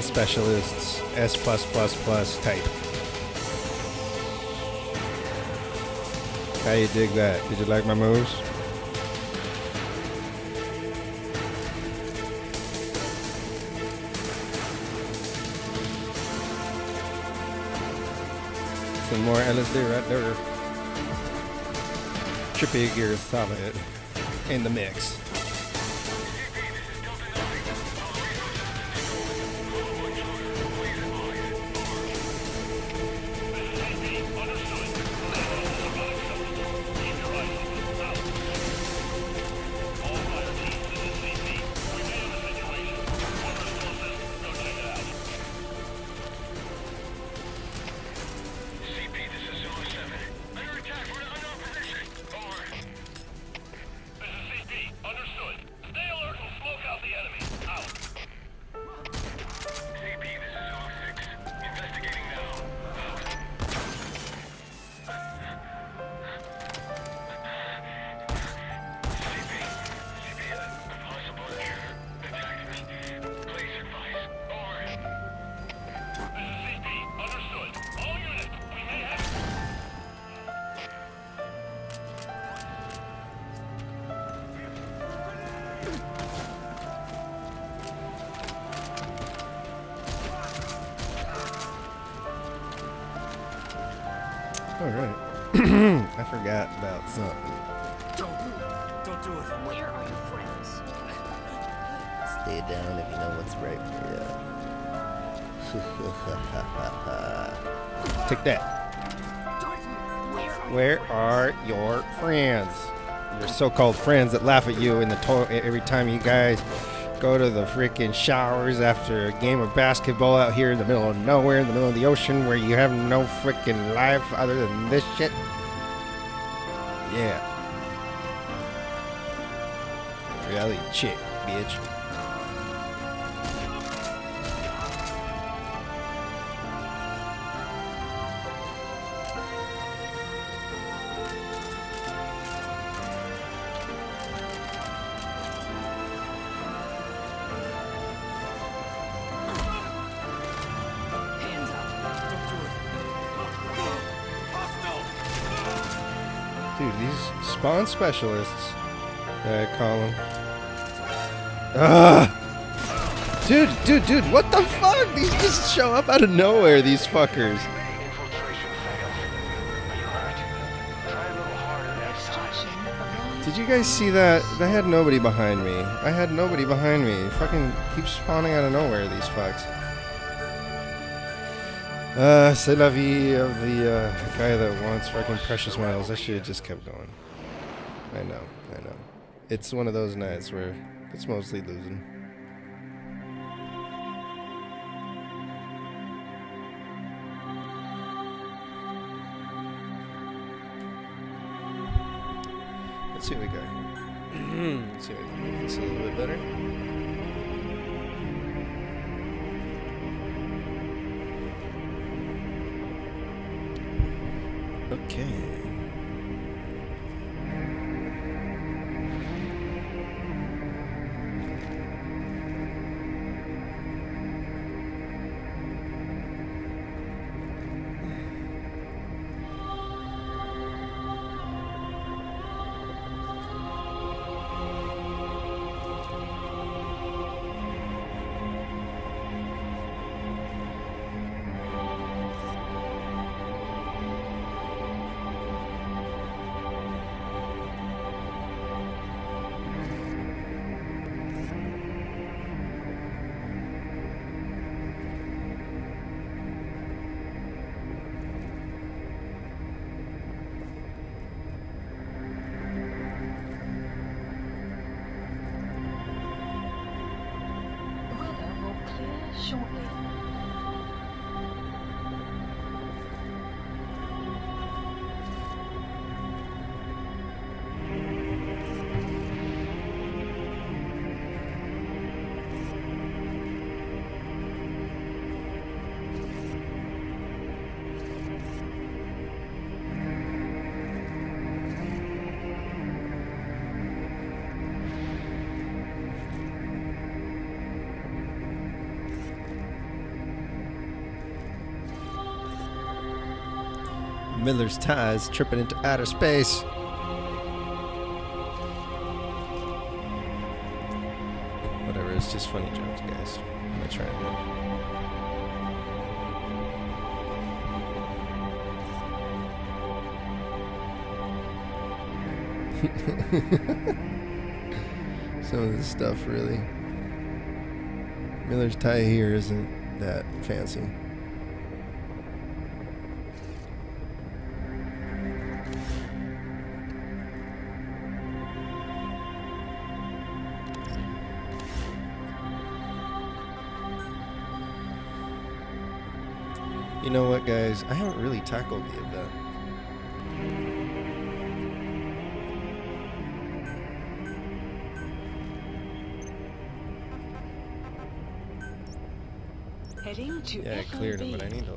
specialists S plus plus plus type. How you dig that? Did you like my moves? Some more LSD right there. Trippy Gear Solid in the mix. So-called friends that laugh at you in the toilet every time you guys go to the freaking showers after a game of basketball out here in the middle of nowhere, in the middle of the ocean, where you have no freaking life other than this shit. Yeah. Reality chick, bitch. Spawn specialists, call them. Ah! Dude, dude, dude, what the fuck? These just show up out of nowhere, these fuckers. Did you guys see that? I had nobody behind me. I had nobody behind me. Fucking keep spawning out of nowhere, these fucks. Uh, c'est la vie of the uh, guy that wants fucking precious metals. I should have just kept going. I know, I know. It's one of those nights where it's mostly losing. Let's see what we got. Let's see if we a little bit better. Okay. Miller's ties tripping into outer space. Whatever, it's just funny jokes, guys. I'm not trying to. Some of this stuff really. Miller's tie here isn't that fancy. Guys? I haven't really tackled the event. Heading to Yeah, I cleared them, but I need to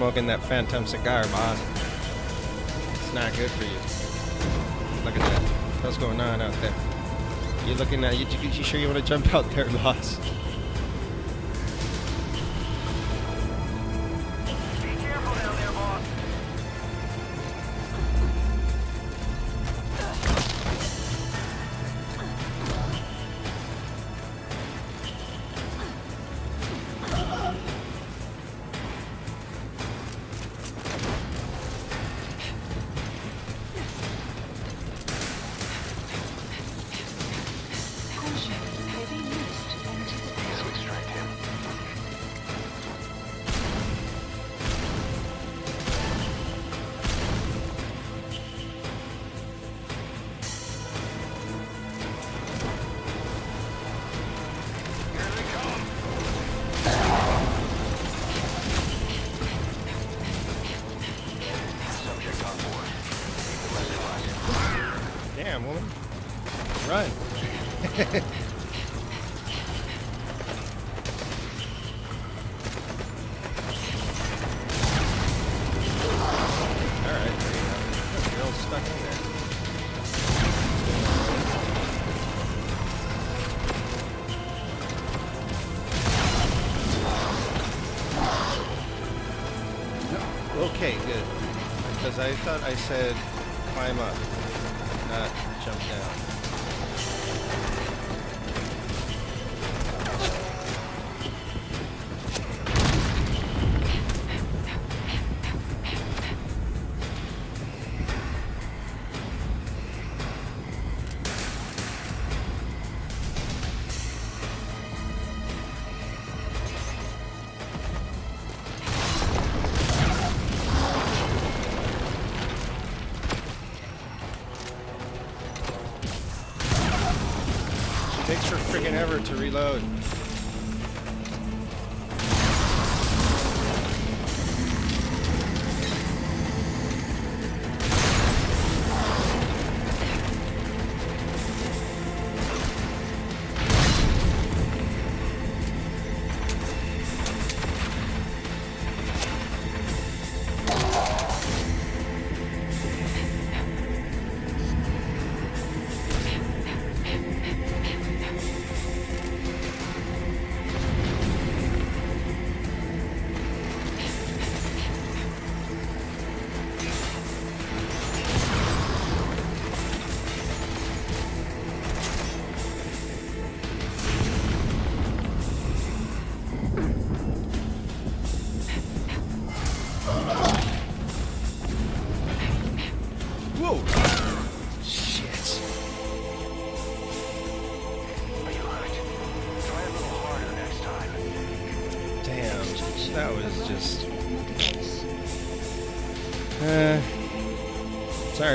smoking that phantom cigar, boss. It's not good for you. Look at that. What's going on out there? You looking at you? You, you sure you want to jump out there, boss?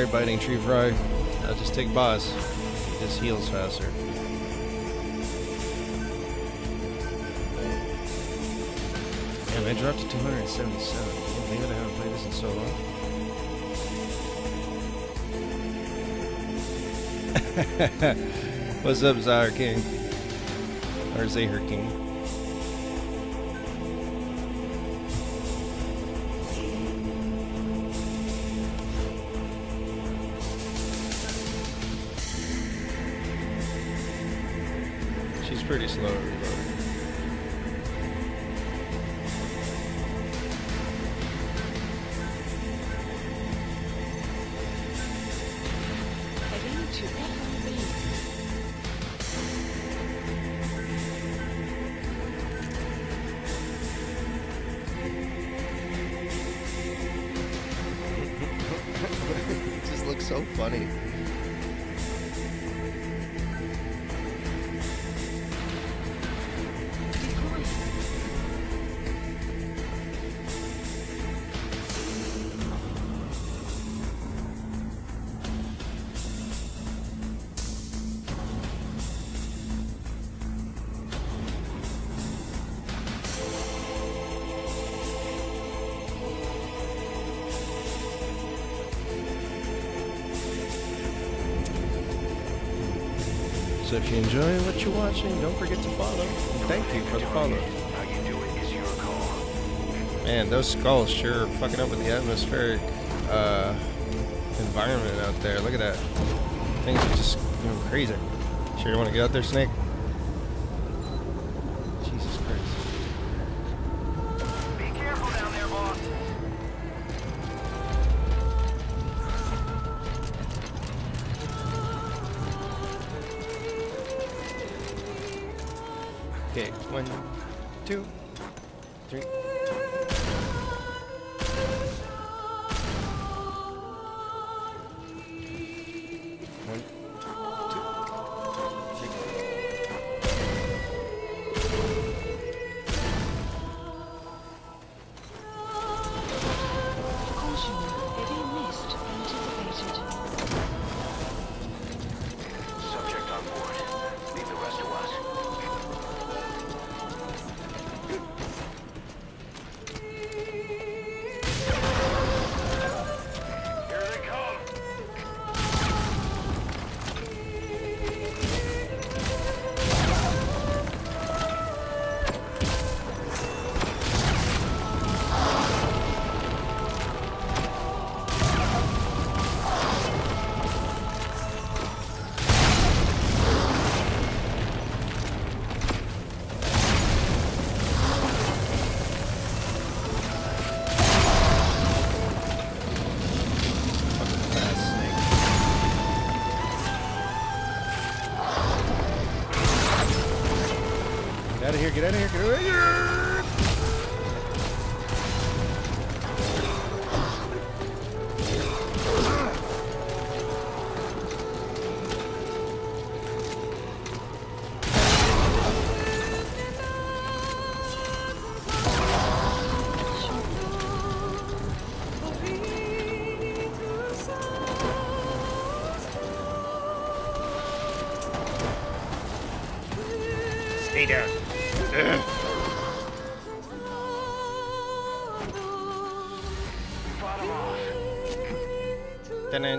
Biting tree frog. I'll just take boss. This heals faster. Damn, I dropped to 277. Holy believe it. I haven't played this in so long. What's up, Zahir King? Or Zahir King? So if you enjoy what you're watching, don't forget to follow. And thank you for the follow. Man, those skulls sure are fucking up with the atmospheric uh, environment out there. Look at that. Things are just going crazy. Sure you want to get out there, Snake?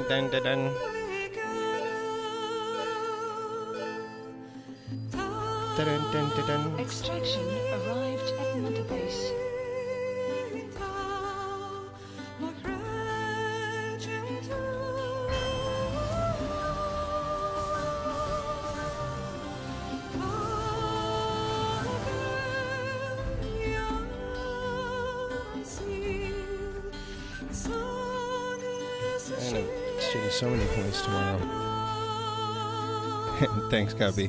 Dun dun. Dun so many points tomorrow. Thanks, Cubby.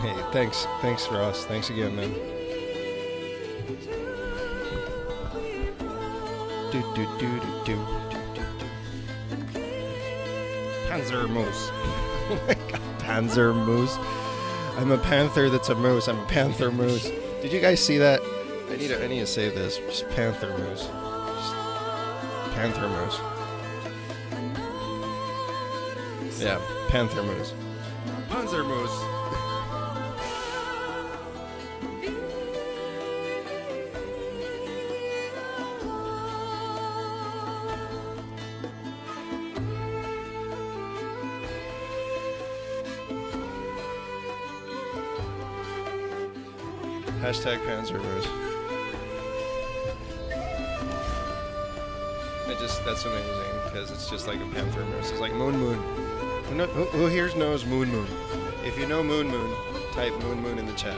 Hey, thanks, thanks, Ross. Thanks again, man. Panzer Moose. oh Panzer Moose. I'm a panther that's a moose. I'm a panther moose. Did you guys see that? I need to, I need to say this. Just panther moose. Just panther moose. Yeah, panther moose. Hashtag Panzer moose. I just that's amazing because it's just like a moose. It's like moon moon. Who, know, who, who here knows moon moon? If you know moon moon, type moon moon in the chat.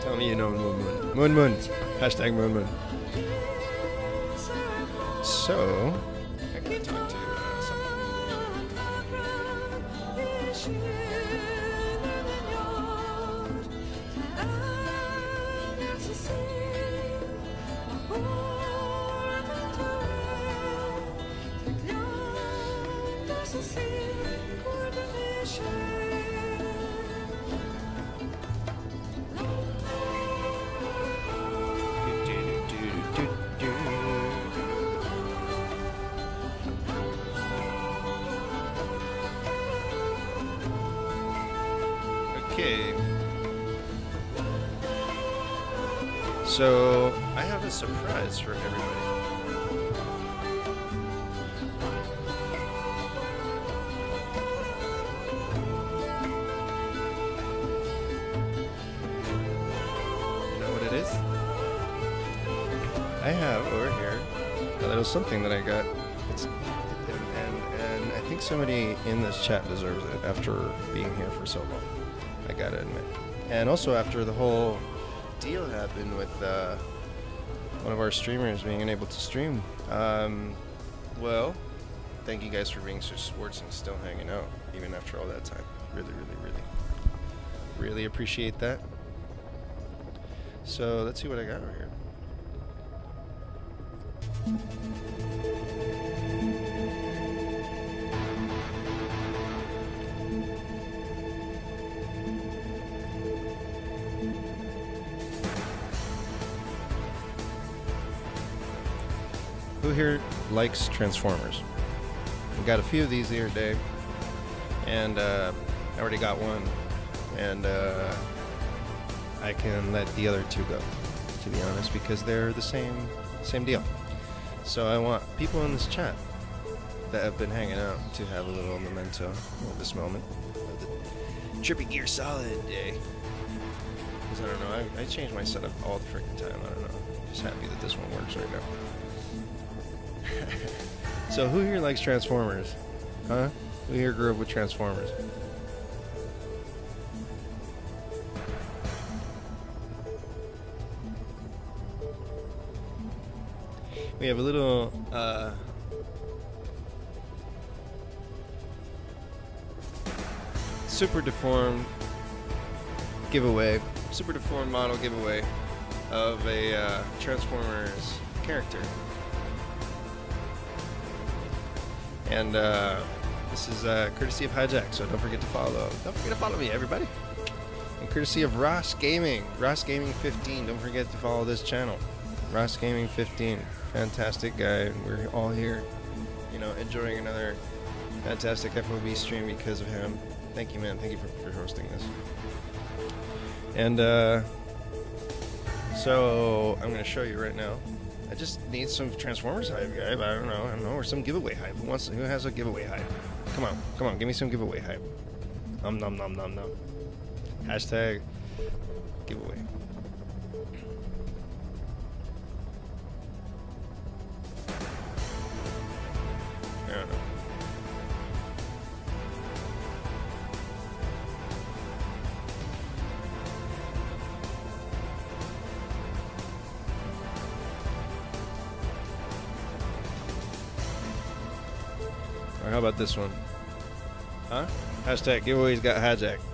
Tell me you know moon moon. Moon moon. Hashtag moon moon. So, somebody in this chat deserves it after being here for so long. I gotta admit. And also after the whole deal happened with uh, one of our streamers being unable to stream. Um, well, thank you guys for being so sports and still hanging out even after all that time. Really, really, really, really appreciate that. So let's see what I got over here. Here likes Transformers? We got a few of these the other day, and uh, I already got one, and uh, I can let the other two go, to be honest, because they're the same same deal. So I want people in this chat that have been hanging out to have a little memento of this moment of the Trippy Gear Solid Day. Because I don't know, I, I change my setup all the freaking time. I don't know. Just happy that this one works right now. So who here likes Transformers? Huh? Who here grew up with Transformers? We have a little uh, super deformed giveaway, super deformed model giveaway of a uh, Transformers character. And uh, this is uh, courtesy of HaiJak, so don't forget to follow. Don't forget to follow me, everybody. And courtesy of Ross Gaming, Ross Gaming 15. Don't forget to follow this channel, Ross Gaming 15. Fantastic guy. We're all here, you know, enjoying another fantastic FOB stream because of him. Thank you, man. Thank you for, for hosting this. And uh, so I'm going to show you right now. I just need some Transformers hype, guy. I don't know. I don't know, or some giveaway hype. Who wants? Who has a giveaway hype? Come on, come on. Give me some giveaway hype. Nom nom nom nom nom. Hashtag giveaway. About this one? Huh? Hashtag giveaways got hijacked.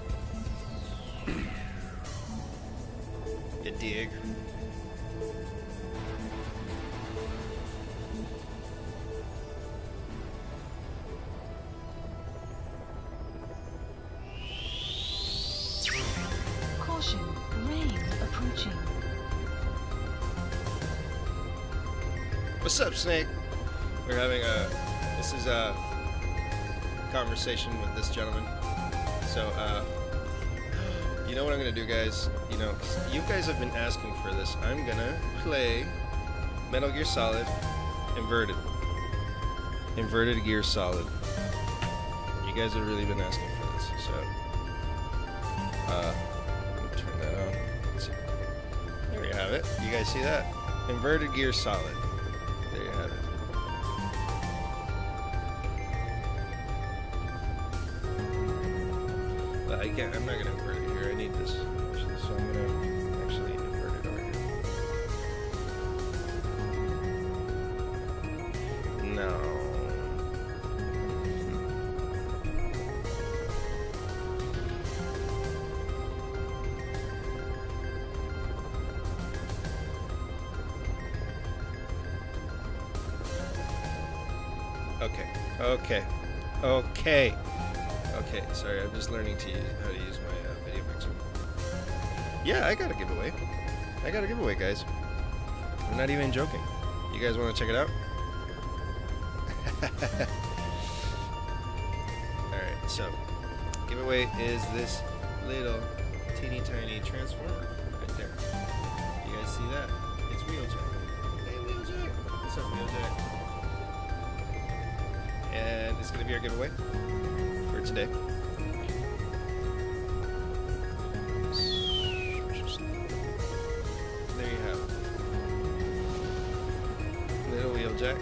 Conversation with this gentleman. So, uh, you know what I'm gonna do, guys? You know, you guys have been asking for this. I'm gonna play Metal Gear Solid Inverted. Inverted Gear Solid. You guys have really been asking for this, so. Uh, turn that on. There you have it. You guys see that? Inverted Gear Solid. Okay. Okay. Sorry, I'm just learning to use, how to use my uh, video mixer. Yeah, I got a giveaway. I got a giveaway, guys. I'm not even joking. You guys want to check it out? Alright, so giveaway is this little teeny tiny transformer right there. You guys see that? It's Wheeljack. Hey Wheeljack! What's up Wheeljack? And it's gonna be our giveaway for today. There you have it. Little Wheeljack.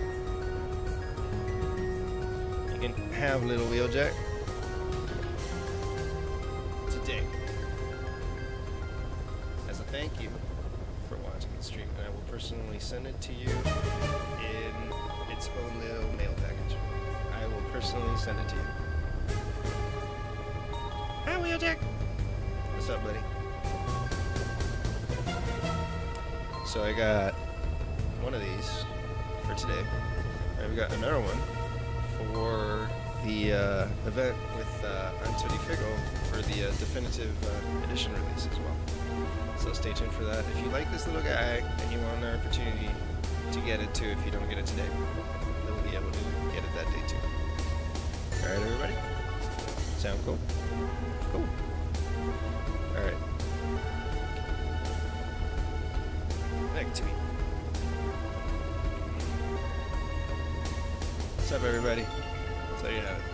You can have Little Wheeljack personally send it to you. Hi, Wheeljack. What's up, buddy? So I got one of these for today. I've got another one for the uh, event with uh, Anthony Figo for the uh, definitive uh, edition release as well. So stay tuned for that. If you like this little guy and you want an opportunity to get it too, if you don't get it today, you'll be able to get it that day too. All right, everybody. Sound cool? Cool. All right. Back to me. What's up, everybody? So you have it.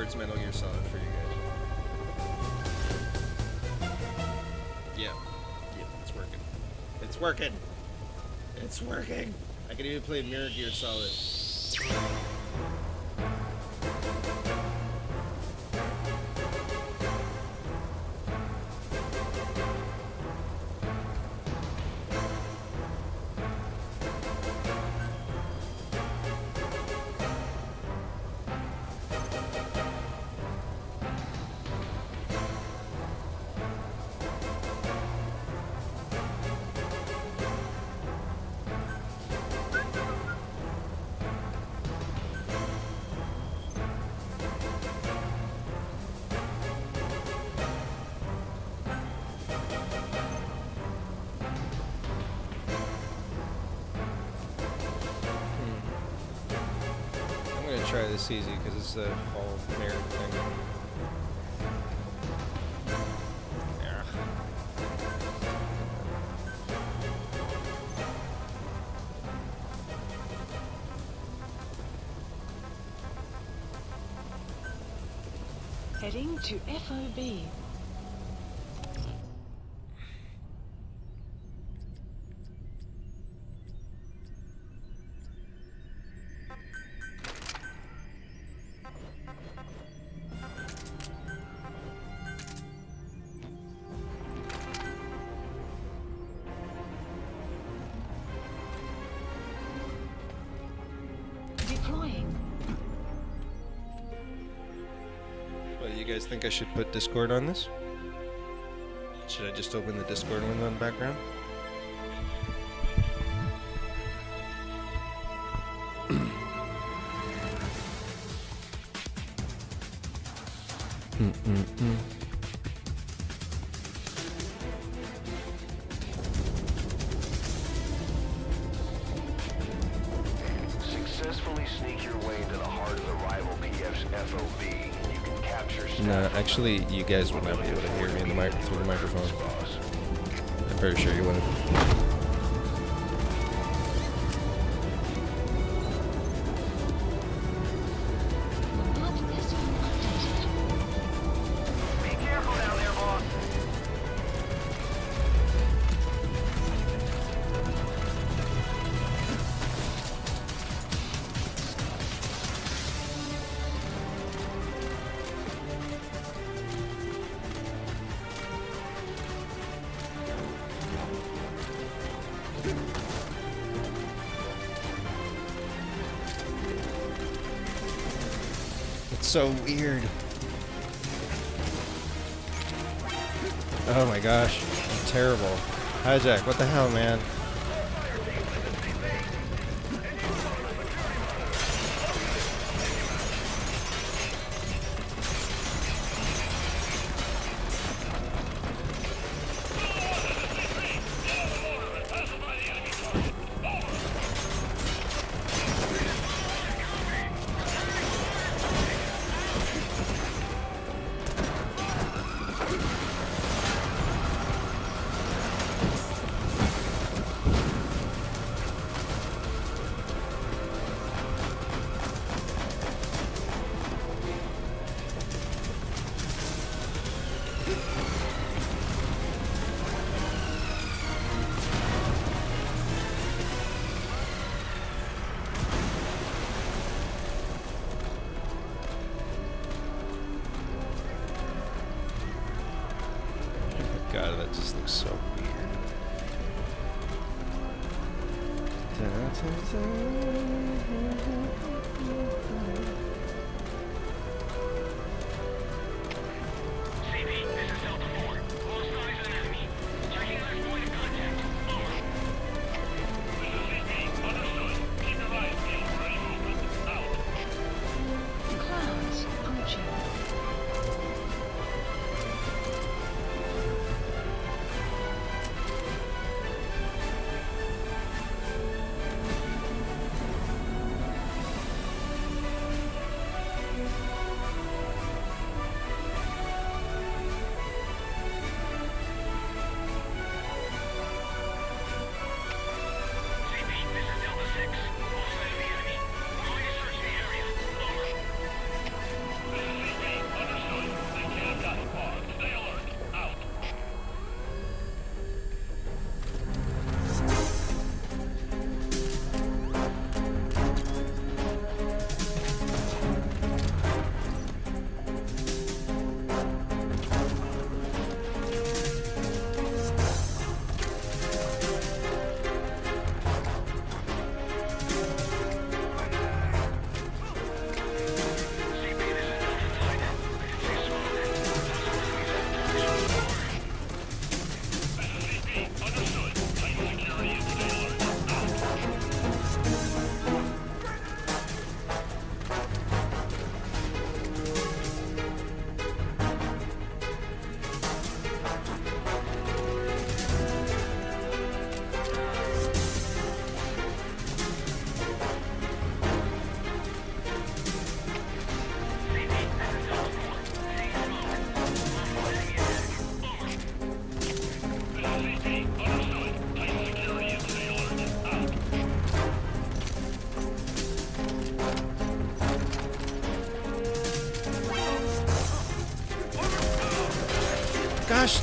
Backwards Metal Gear Solid for you guys. Yeah, yeah, it's working. It's working! It's working! I can even play Mirror Gear Solid. this easy because it's a whole air thing. Yeah. Heading to FOB. You guys think I should put Discord on this? Should I just open the Discord window in the background? You guys would not be able to hear me in the mic through the microphone. I'm pretty sure you wouldn't. So weird. Oh my gosh. Terrible. HaiJak, what the hell, man?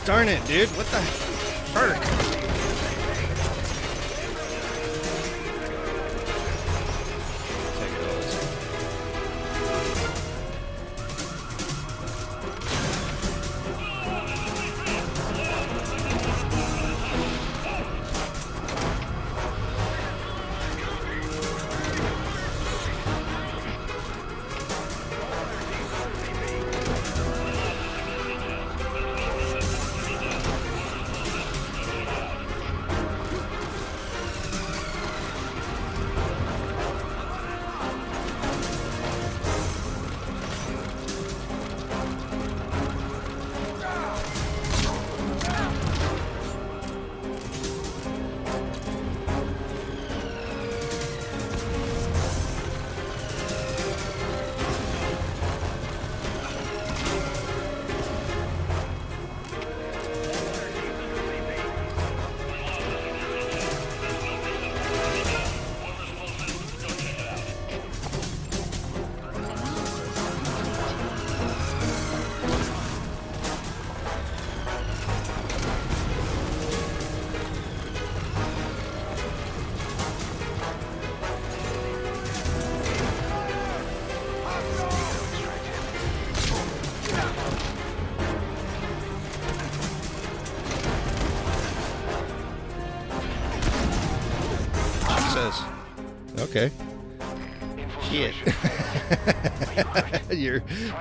Darn it, dude. What the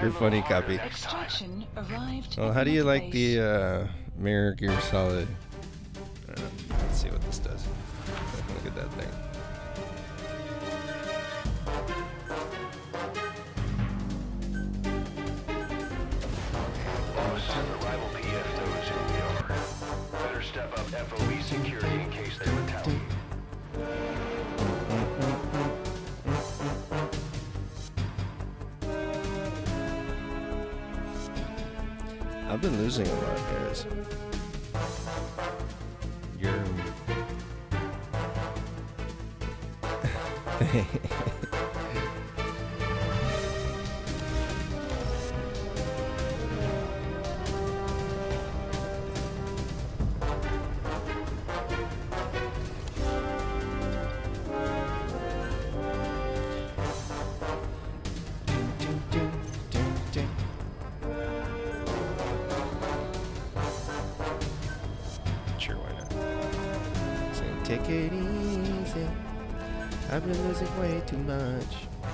you're funny, copy. Well, how do you like the uh, Mirror Gear Solid?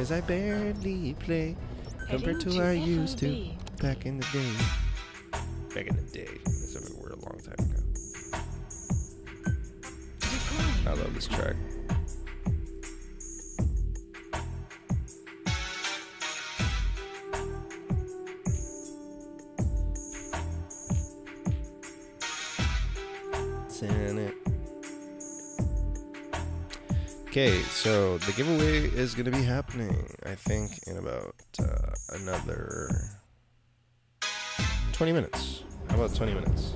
Cause I barely play compared to I used to back in the day. Okay, so the giveaway is going to be happening, I think, in about uh, another 20 minutes. How about 20 minutes?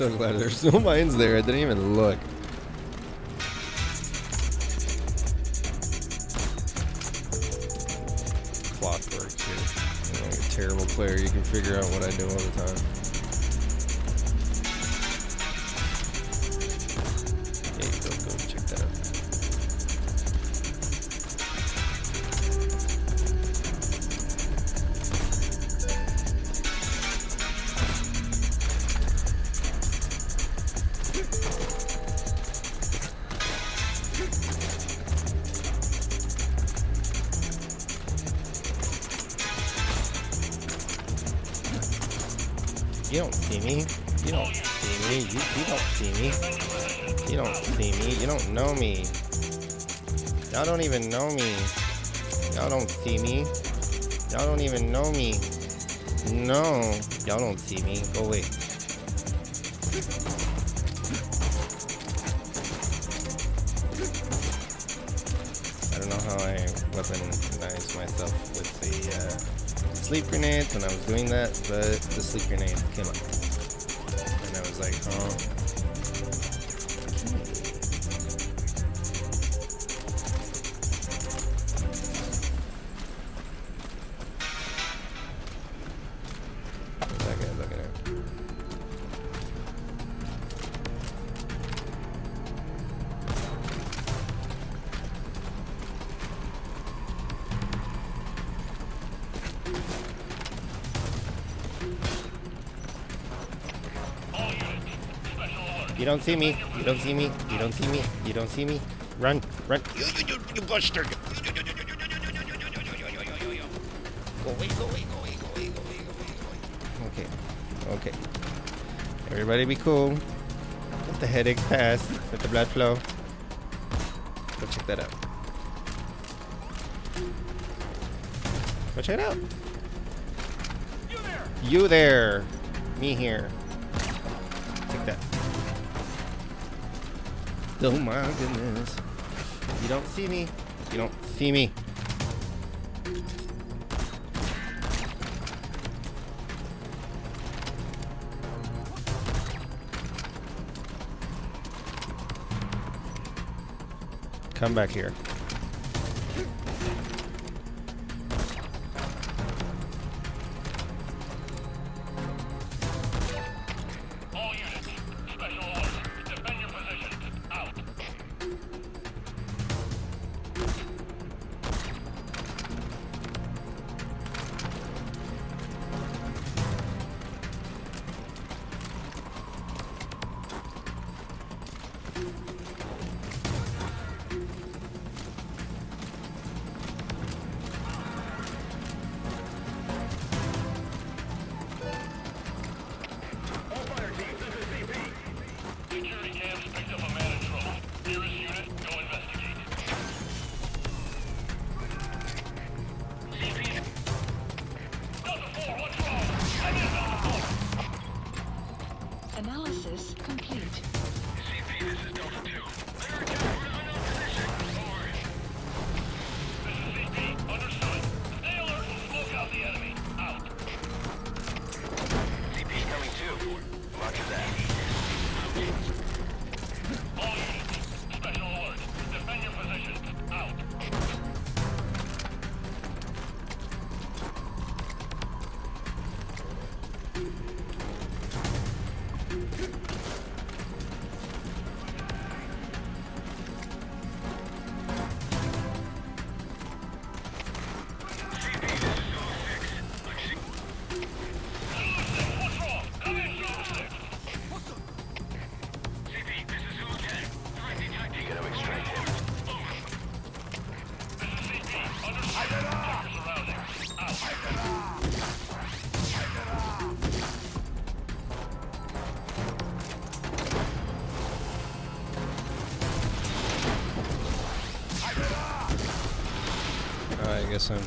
So glad there's no mines there. I didn't even look. Clockwork too. Like a terrible player. You can figure out even know me. No. Y'all don't see me. Go away. I don't know how I weaponized myself with the uh, sleep grenades when I was doing that, but the sleep grenade came up. And I was like, oh. Don't see me. You don't see me. You don't see me. You don't see me. Run, run. You, you, you, you buster. Go away, go away, go away, go away, go away, go away, go away. Okay, okay. Everybody be cool. Let the headache pass. Let the blood flow. Go check that out. Go check it out. You there. Me here. Oh my goodness. You don't see me. You don't see me. Come back here.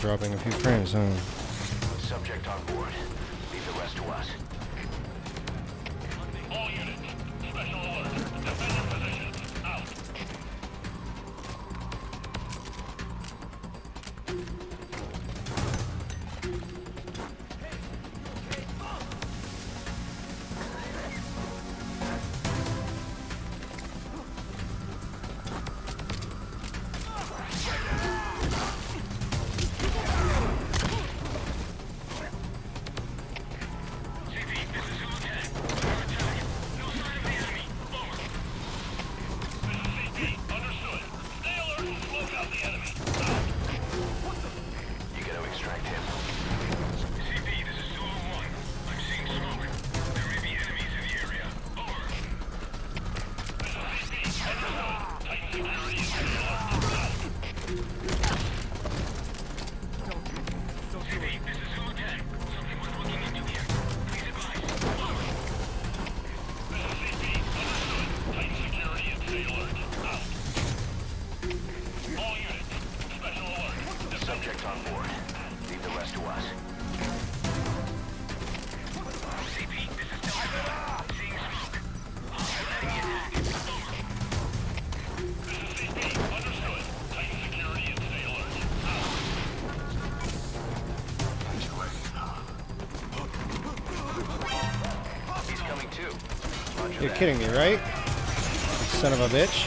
Dropping a few frames, huh? kidding me, right? Son of a bitch.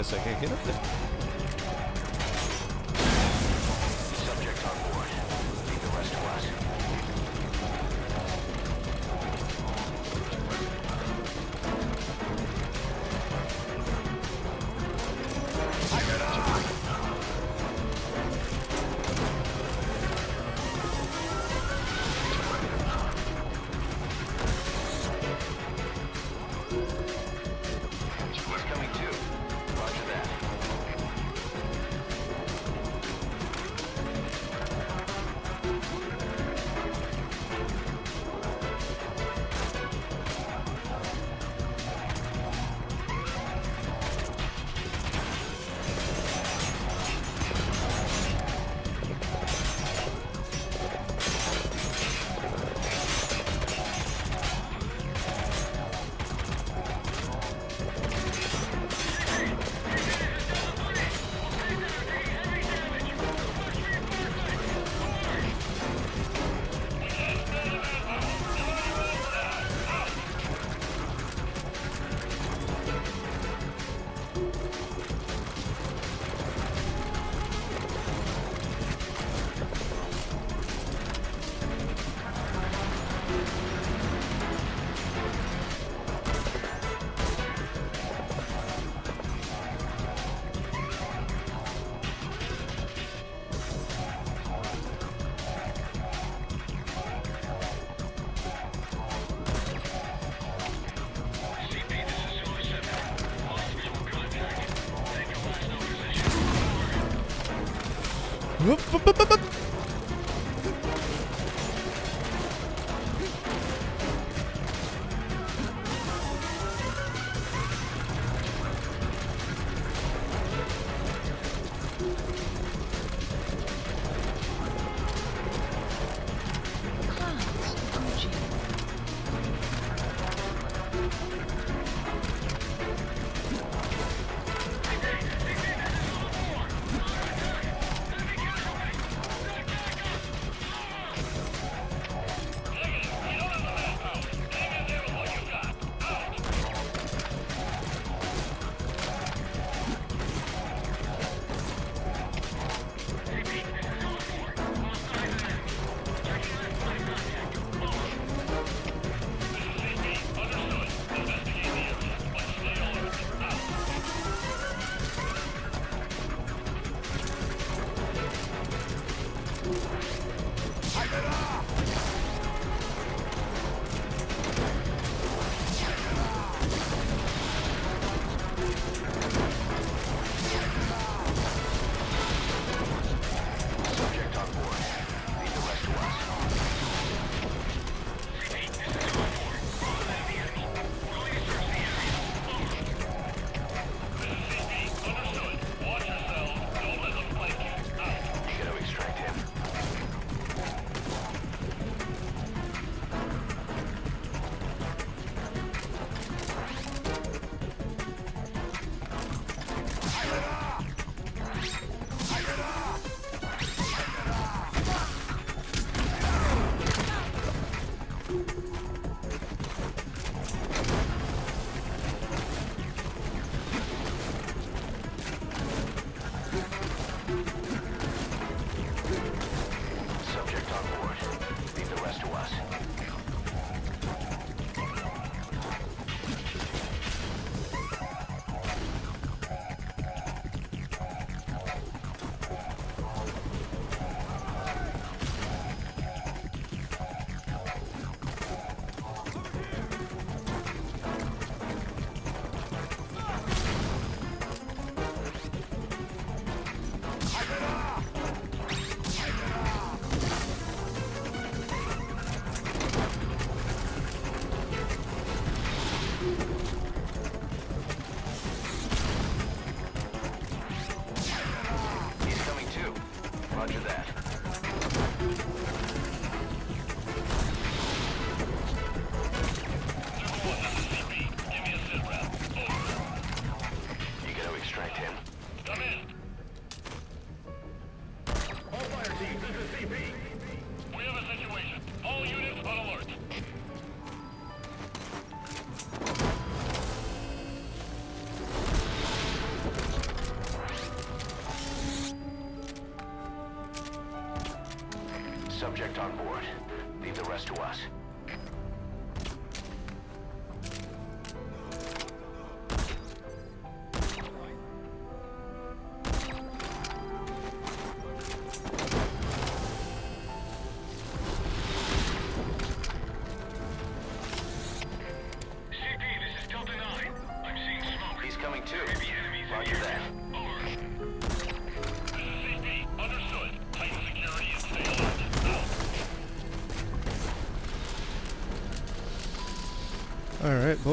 guess I can get up there. Boop, boop, boop,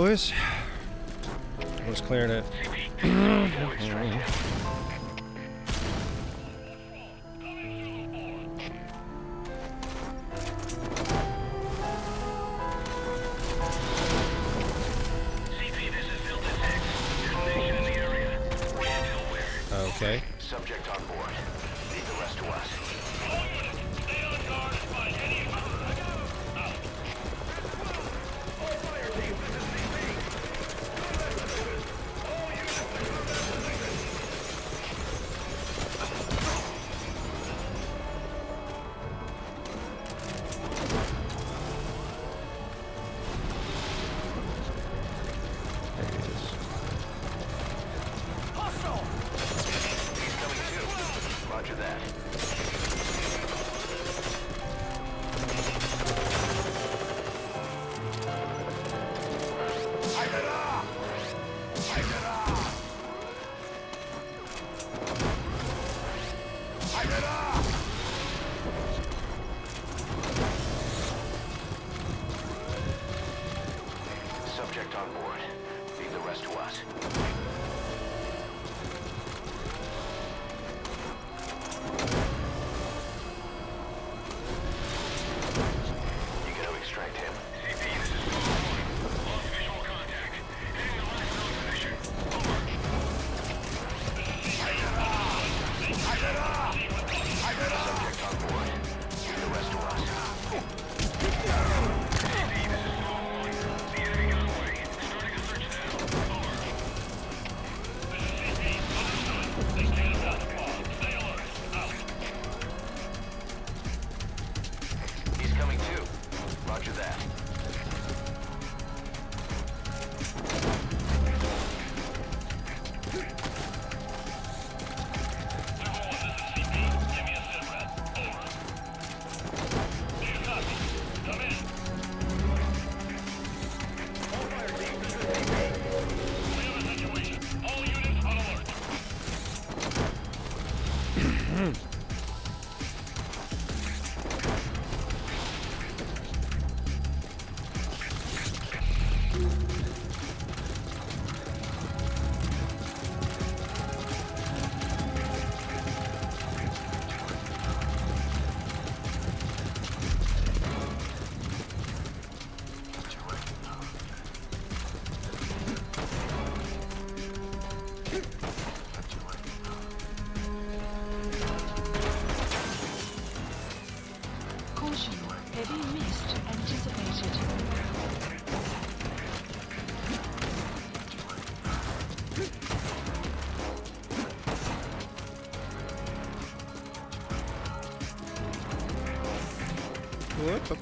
boys. was clearing it?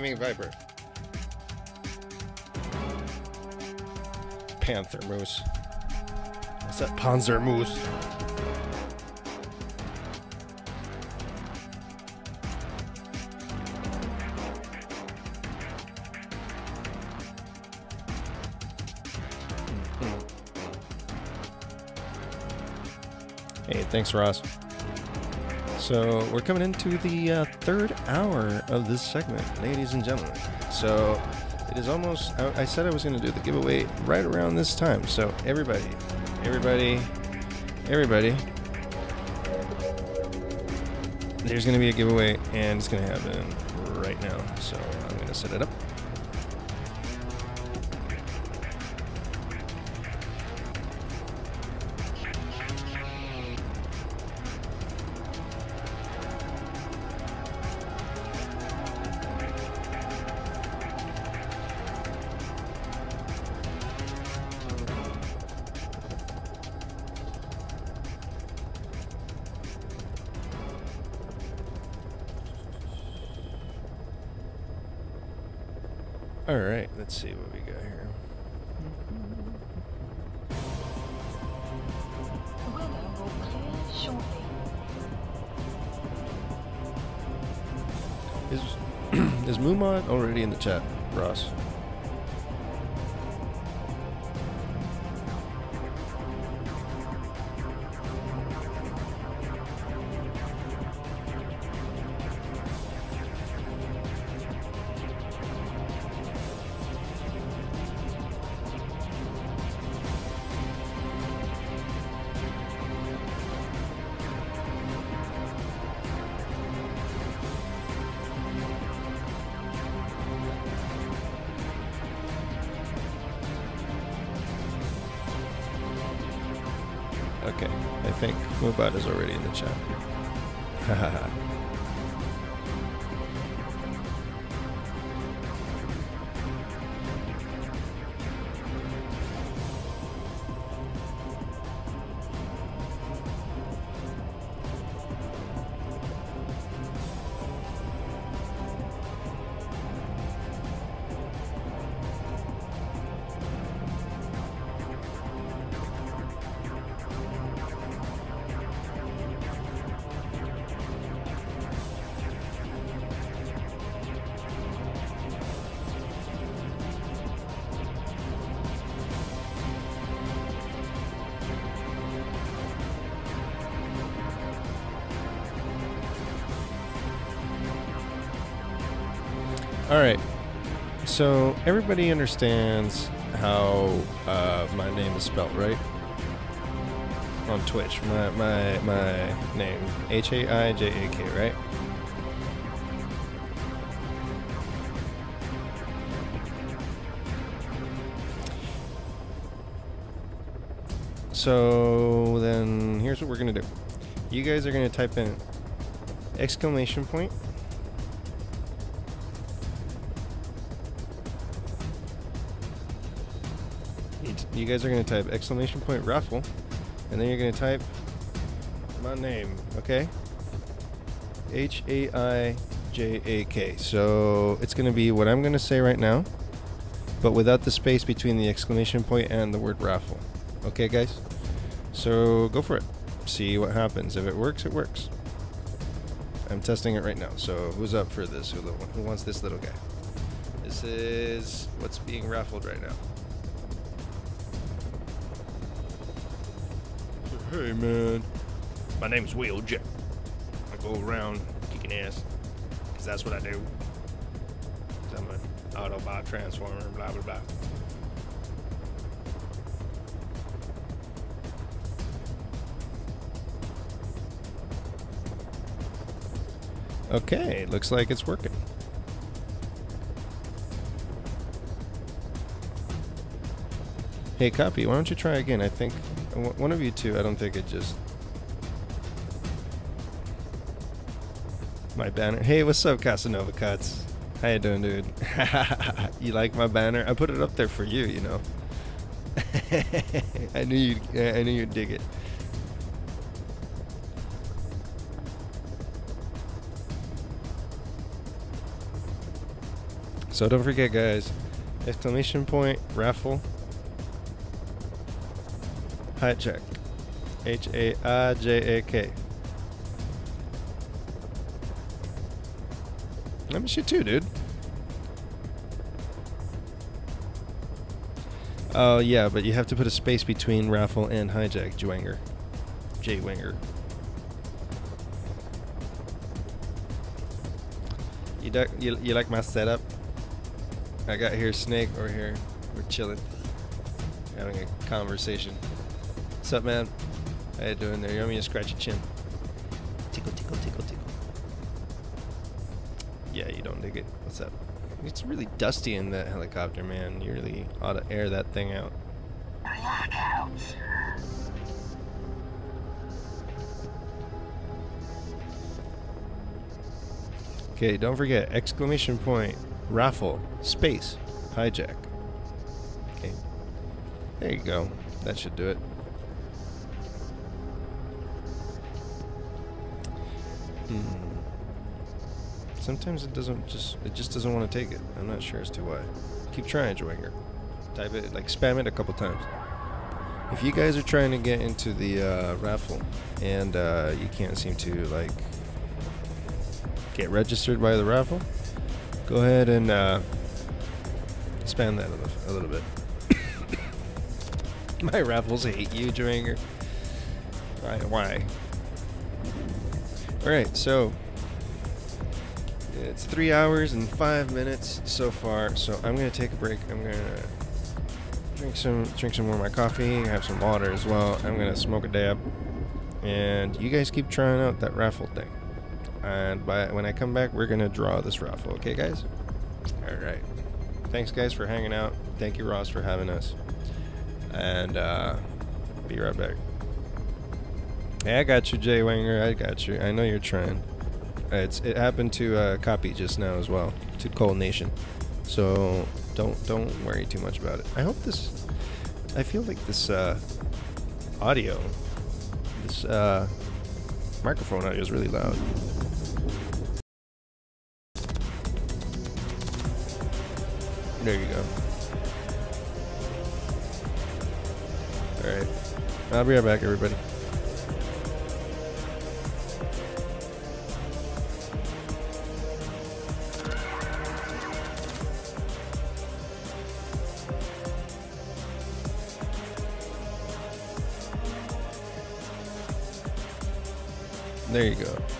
flaming viper. Panther moose. What's that Panzer moose? Hey, thanks, Ross. So we're coming into the uh, third hour of this segment, ladies and gentlemen. So it is almost. I, I said I was going to do the giveaway right around this time. So everybody, everybody, everybody. There's going to be a giveaway, and it's going to happen right now. So I'm going to set it up. Let's see what we got here. Is is Mumon already in the chat, Ross? Everybody understands how uh, my name is spelled, right? On Twitch, my my my name H A I J A K, right? So then here's what we're gonna do. You guys are gonna type in exclamation point You, guys are going to type exclamation point raffle, and then you're going to type my name, okay? H A I J A K. So it's going to be what I'm going to say right now, but without the space between the exclamation point and the word raffle. Okay, guys? So go for it. See what happens. If it works, it works. I'm testing it right now. So who's up for this? Who, who wants this little guy? This is what's being raffled right now. Hey man, my name's Wheeljack. I go around kicking ass, cause that's what I do. I'm an Autobot transformer, blah blah blah. Okay, looks like it's working. Hey, copy. Why don't you try again? I think one of you two. I don't think it just. My banner. Hey, what's up, Casanova Cuts? How you doing, dude? you like my banner? I put it up there for you. You know. I knew you. I knew you'd dig it. So don't forget, guys. Exclamation point raffle HaiJak. H A I J A K. I miss you too, dude. Oh yeah, but you have to put a space between raffle and HaiJak, Jwanger. J Winger. You, duck, you you like my setup? I got here Snake over here. We're chilling, having a conversation. What's up, man? How you doing there? You want me to scratch your chin? Tickle, tickle, tickle, tickle. Yeah, you don't dig it. What's up? It's really dusty in that helicopter, man. You really ought to air that thing out. Okay, don't forget exclamation point, raffle, space, HaiJak. Okay. There you go. That should do it. Sometimes it doesn't just it just doesn't want to take it. I'm not sure as to why. Keep trying, Joanger. Type it like spam it a couple times. If you guys are trying to get into the uh, raffle and uh, you can't seem to like get registered by the raffle, go ahead and uh, spam that a little, bit. My raffles hate you, Joanger. Why? Why? All right, so it's three hours and five minutes so far. So I'm gonna take a break. I'm gonna drink some drink some more of my coffee. Have some water as well. I'm gonna smoke a dab, and you guys keep trying out that raffle thing. And by when I come back, we're gonna draw this raffle. Okay, guys? All right. Thanks, guys, for hanging out. Thank you, Ross, for having us. And uh, be right back. Hey, I got you, Jay Wanger. I got you. I know you're trying. It's it happened to uh, copy just now as well to Cold Nation, so don't don't worry too much about it. I hope this. I feel like this uh, audio, this uh, microphone audio is really loud. There you go. All right, I'll be right back, everybody. There you go.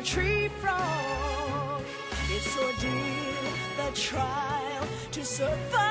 a tree frog. It's ordeal, the trial to survive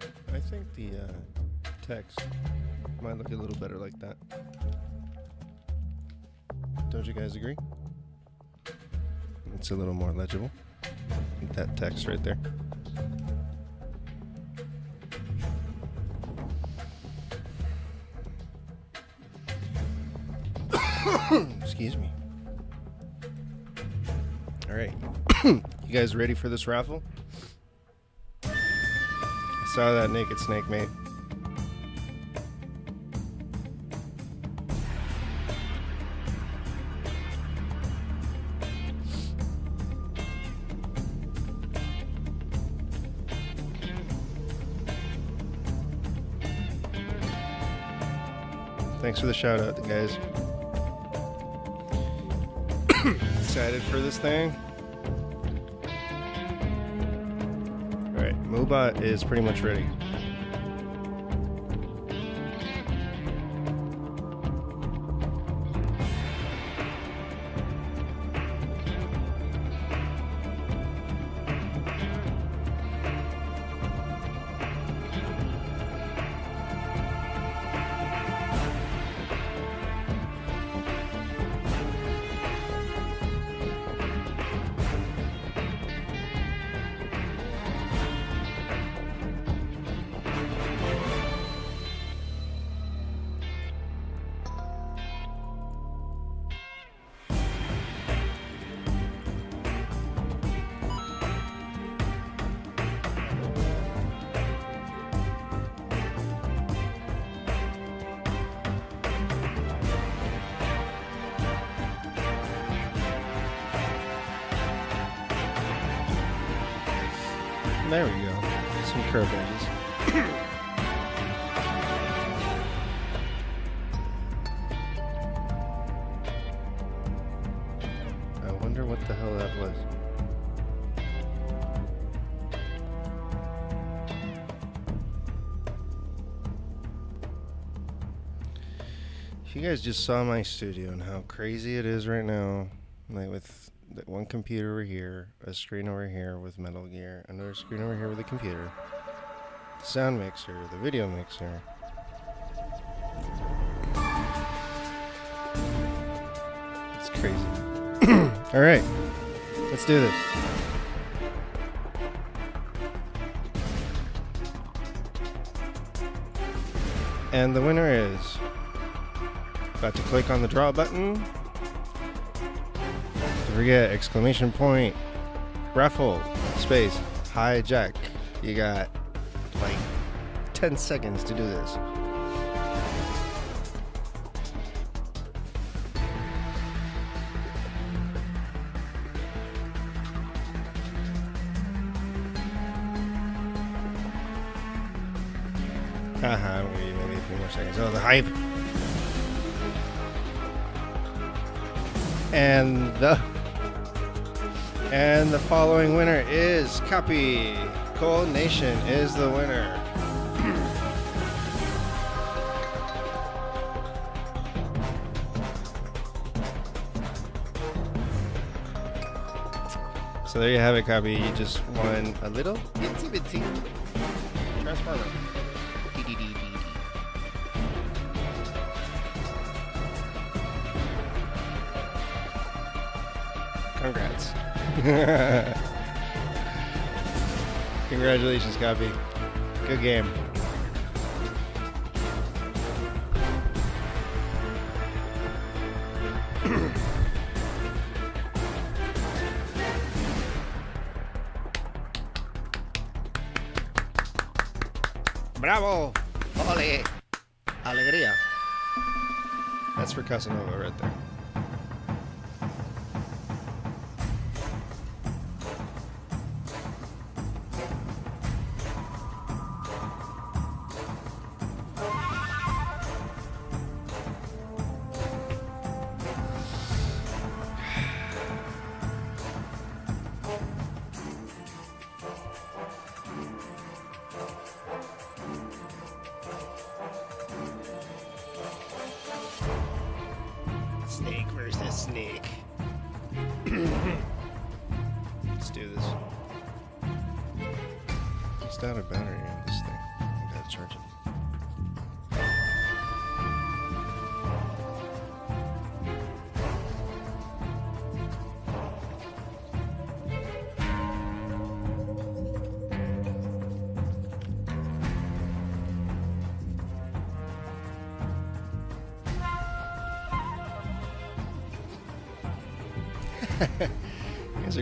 right. I think the uh, text might look a little better like that. Don't you guys agree? It's a little more legible. That text right there. Excuse me. All right. you guys ready for this raffle? Saw that naked snake, mate. Thanks for the shout out, guys. Excited for this thing? Mobot is pretty much ready. Guys just saw my studio and how crazy it is right now, like with one computer over here, a screen over here with Metal Gear, another screen over here with a computer, the sound mixer, the video mixer. It's crazy. All right, let's do this. And the winner is about to click on the draw button. Don't forget exclamation point raffle space HaiJak. You got like 10 seconds to do this. I'm maybe a few more seconds. Oh, the hype. Following winner is Copy. Coal Nation is the winner. So there you have it, Copy. You just won a little itsy bitsy transformer. Congrats. Congratulations, Copy. Good game.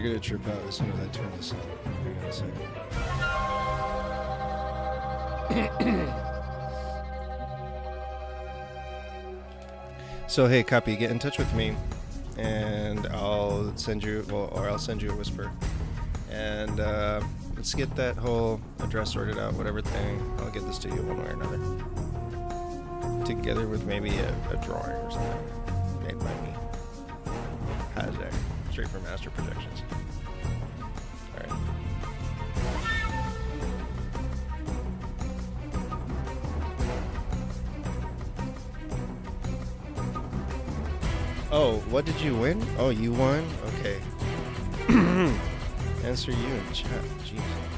Gonna trip out as soon as I turn this on. A second. so hey, copy, get in touch with me, and I'll send you, well, or I'll send you a whisper, and uh, let's get that whole address sorted out. Whatever thing, I'll get this to you one way or another, together with maybe a, a drawing or something Straight from Master Projections. Alright. Oh, what did you win? Oh, you won? Okay. Answer you in chat. Jeez.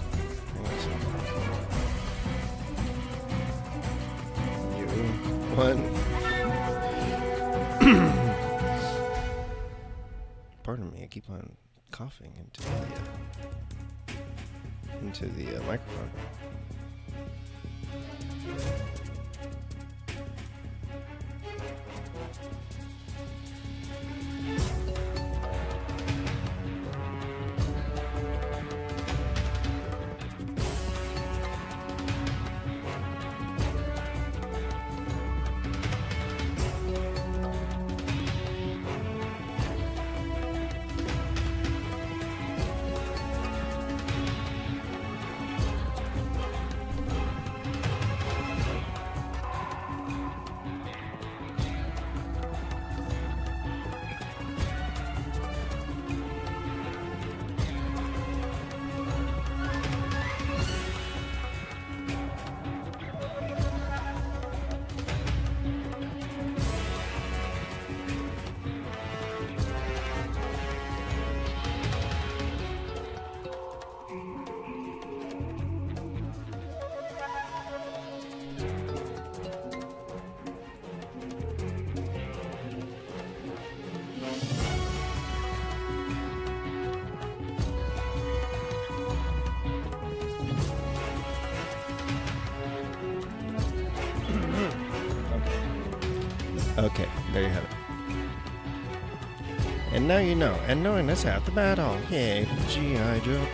Now you know. And knowing that's half the battle. Yay, G.I. Joe.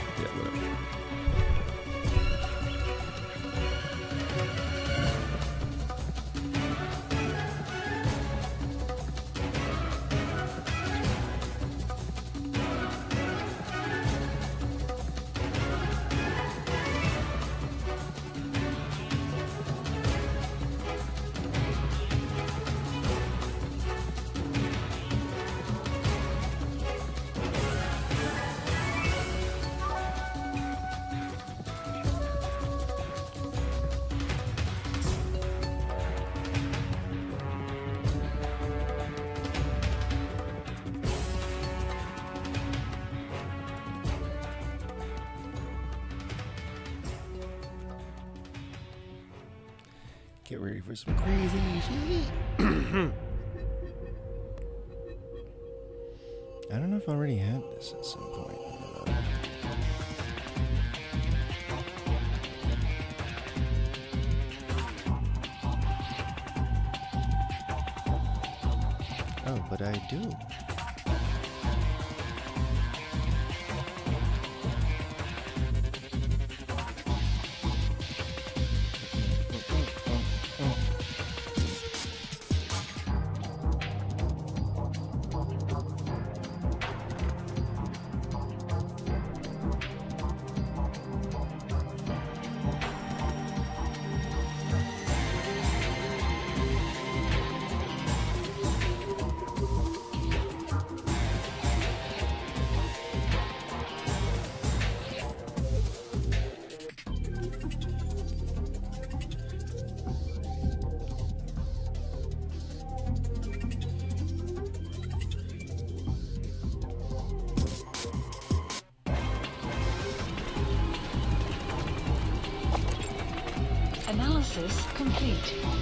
Get ready for some crazy shit. I don't know if I already had this at some point. Oh, but I do. Complete.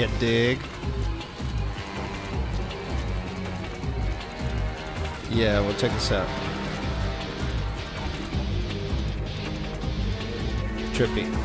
Yeah, dig. Yeah, well, check this out. Trippy.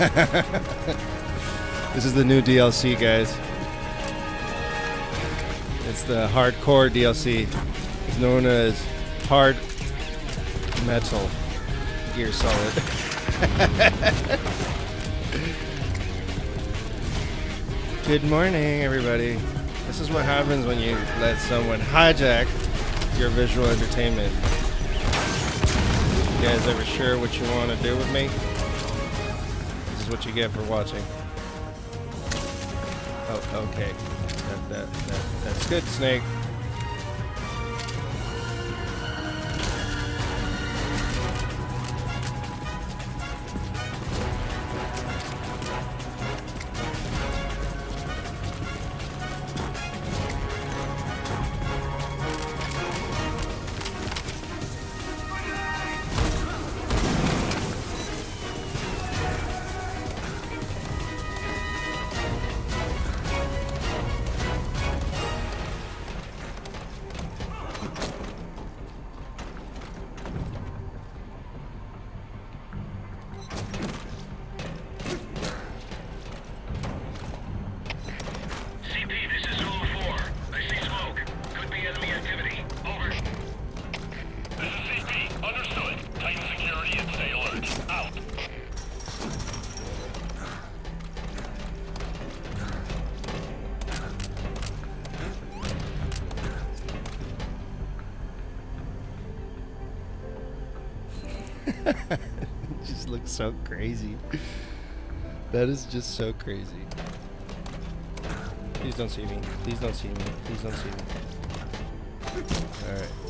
This is the new DLC, guys. It's the hardcore DLC. It's known as Hard Metal Gear Solid. Good morning, everybody. This is what happens when you let someone hijack your visual entertainment. You guys ever sure what you want to do with me? What you get for watching. Oh, okay. That, that, that, that's good, Snake. That is just so crazy. Please don't see me. Please don't see me. Please don't see me. Alright.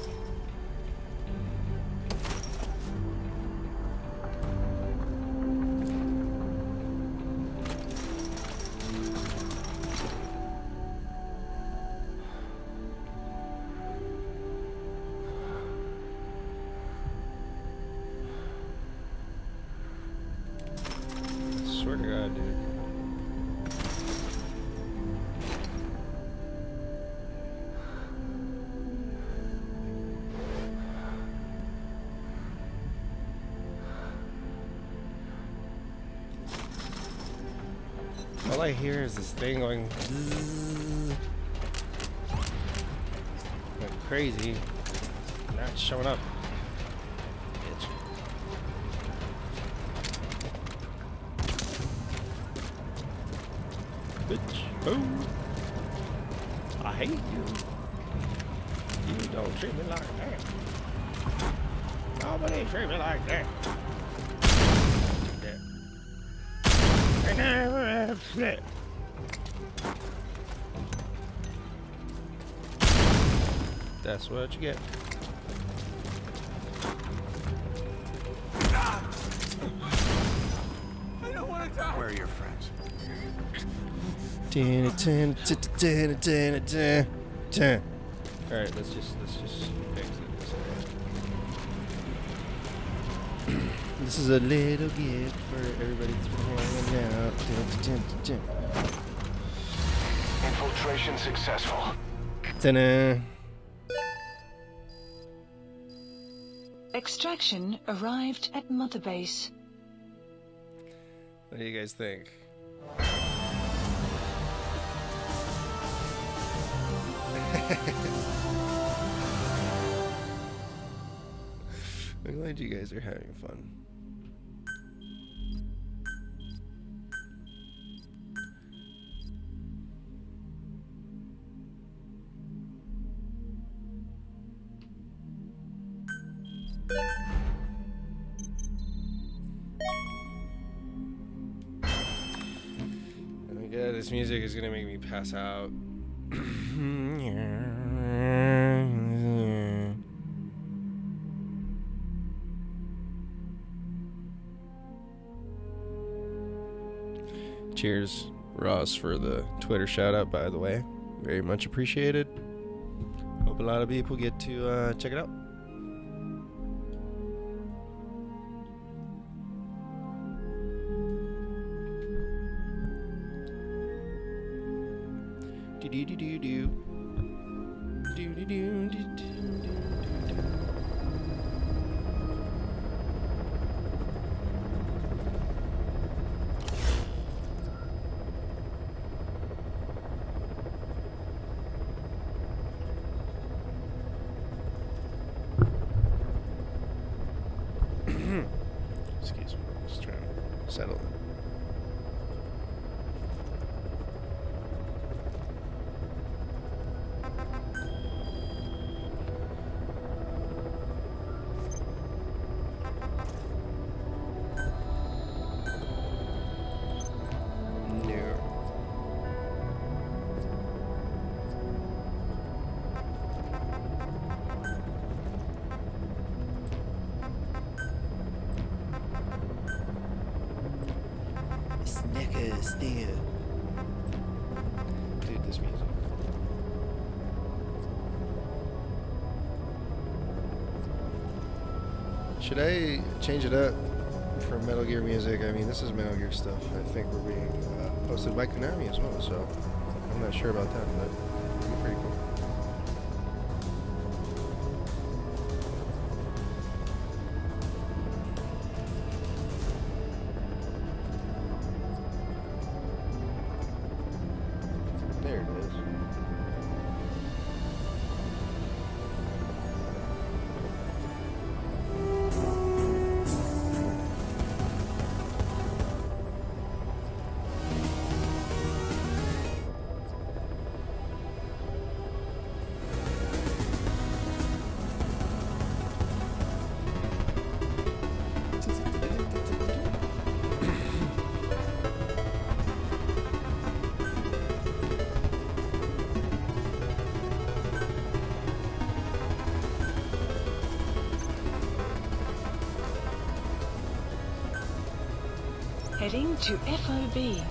Thing going like crazy. What you get. Where are your friends? All right, let's just let's just exit this. area. This is a little gift for everybody that's been hanging out. Infiltration successful. dun. Ta-da. Extraction arrived at Mother Base. What do you guys think? I'm glad you guys are having fun. This music is gonna make me pass out. Cheers, Ross, for the Twitter shout out, by the way. Very much appreciated. Hope a lot of people get to uh, check it out. I change it up for Metal Gear music? I mean, this is Metal Gear stuff. I think we're being uh, hosted by Konami as well, so I'm not sure about that, but to FOB.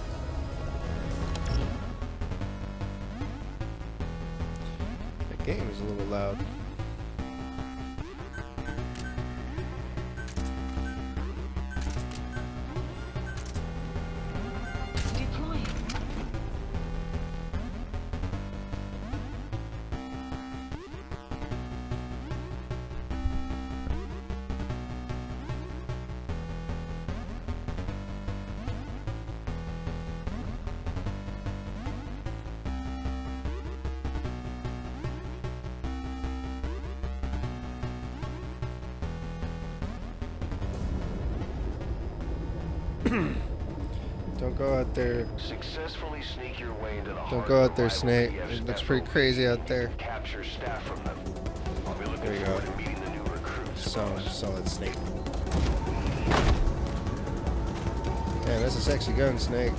Out there. Successfully sneak your way into the Don't go out there, Snake. It looks pretty crazy out there. Capture staff from them. I'll be looking There you go. to meeting the new recruits. Solid, solid snake. Man, that's a sexy gun, Snake.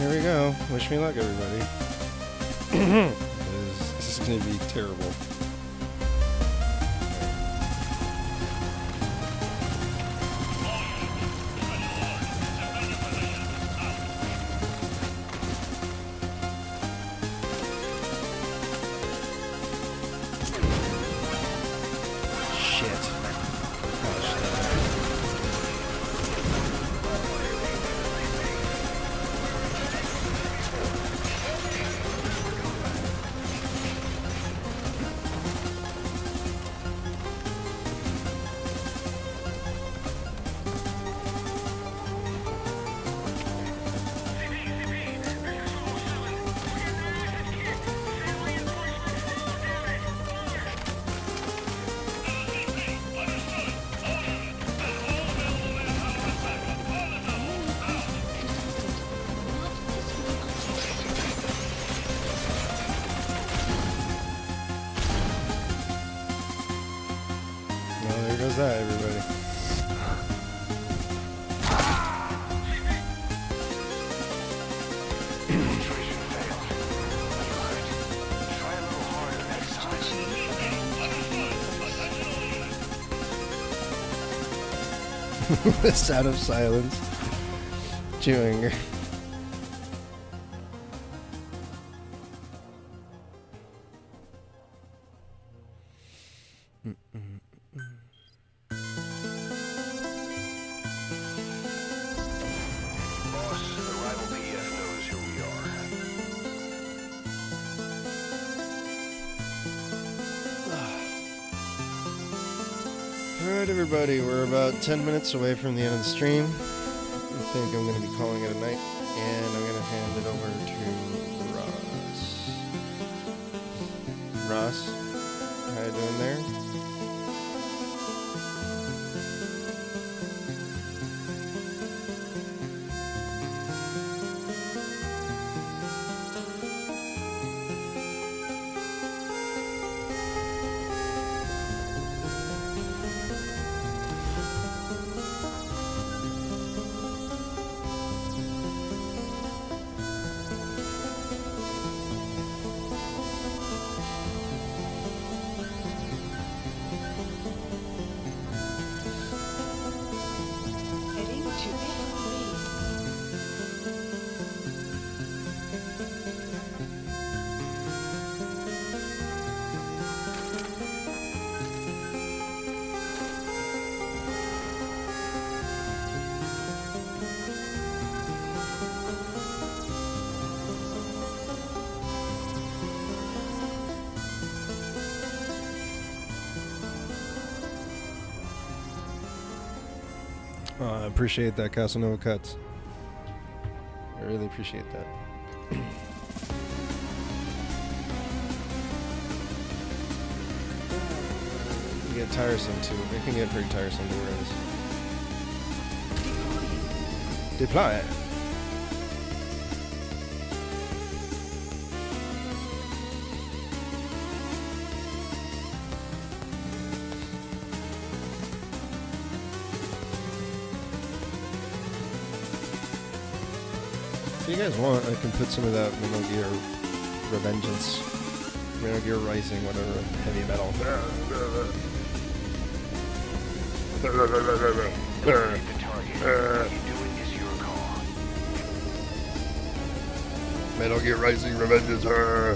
here we go. Wish me luck, everybody. this, is, gonna be terrible. the sound of silence. Chewing. Everybody, we're about 10 minutes away from the end of the stream. I think I'm going to be calling it a night, and I'm going to hand it over to Ross. Ross, how you doing there? Appreciate that, Casanova Cuts. I really appreciate that. You get tiresome too. It can get pretty tiresome to wear this. Deploy. Guys want, I can put some of that Metal Gear Revengeance, Metal Gear Rising, whatever, heavy metal. Metal Gear Rising Revengeance. her.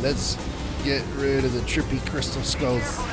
Let's get rid of the trippy crystal skulls.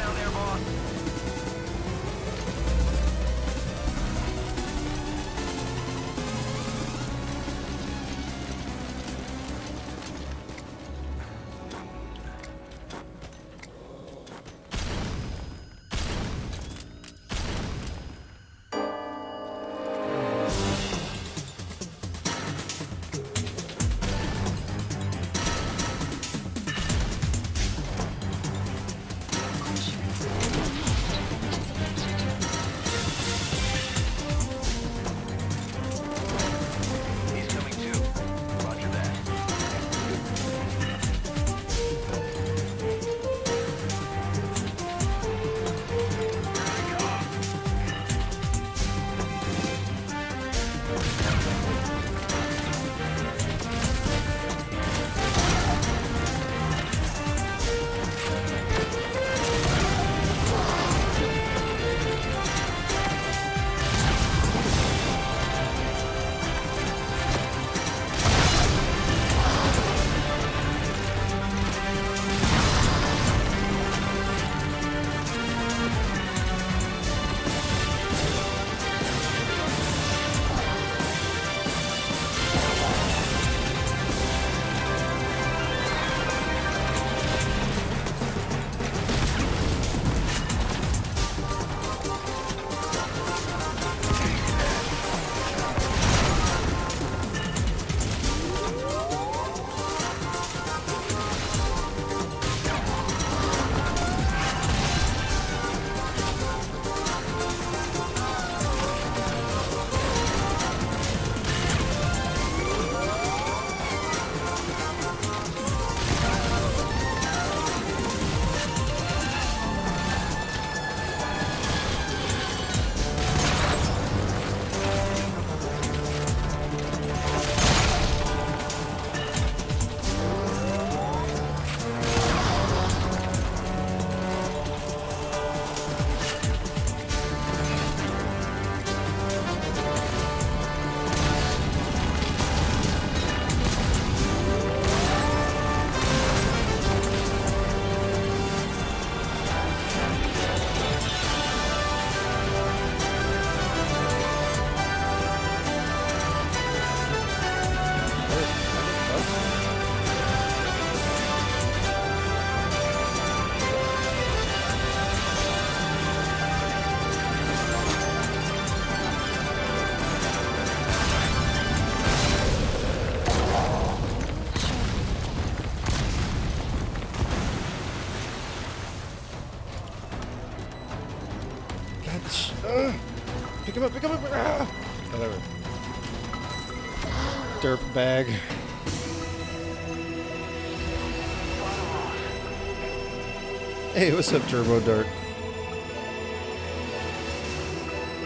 What's up, Turbo Dart?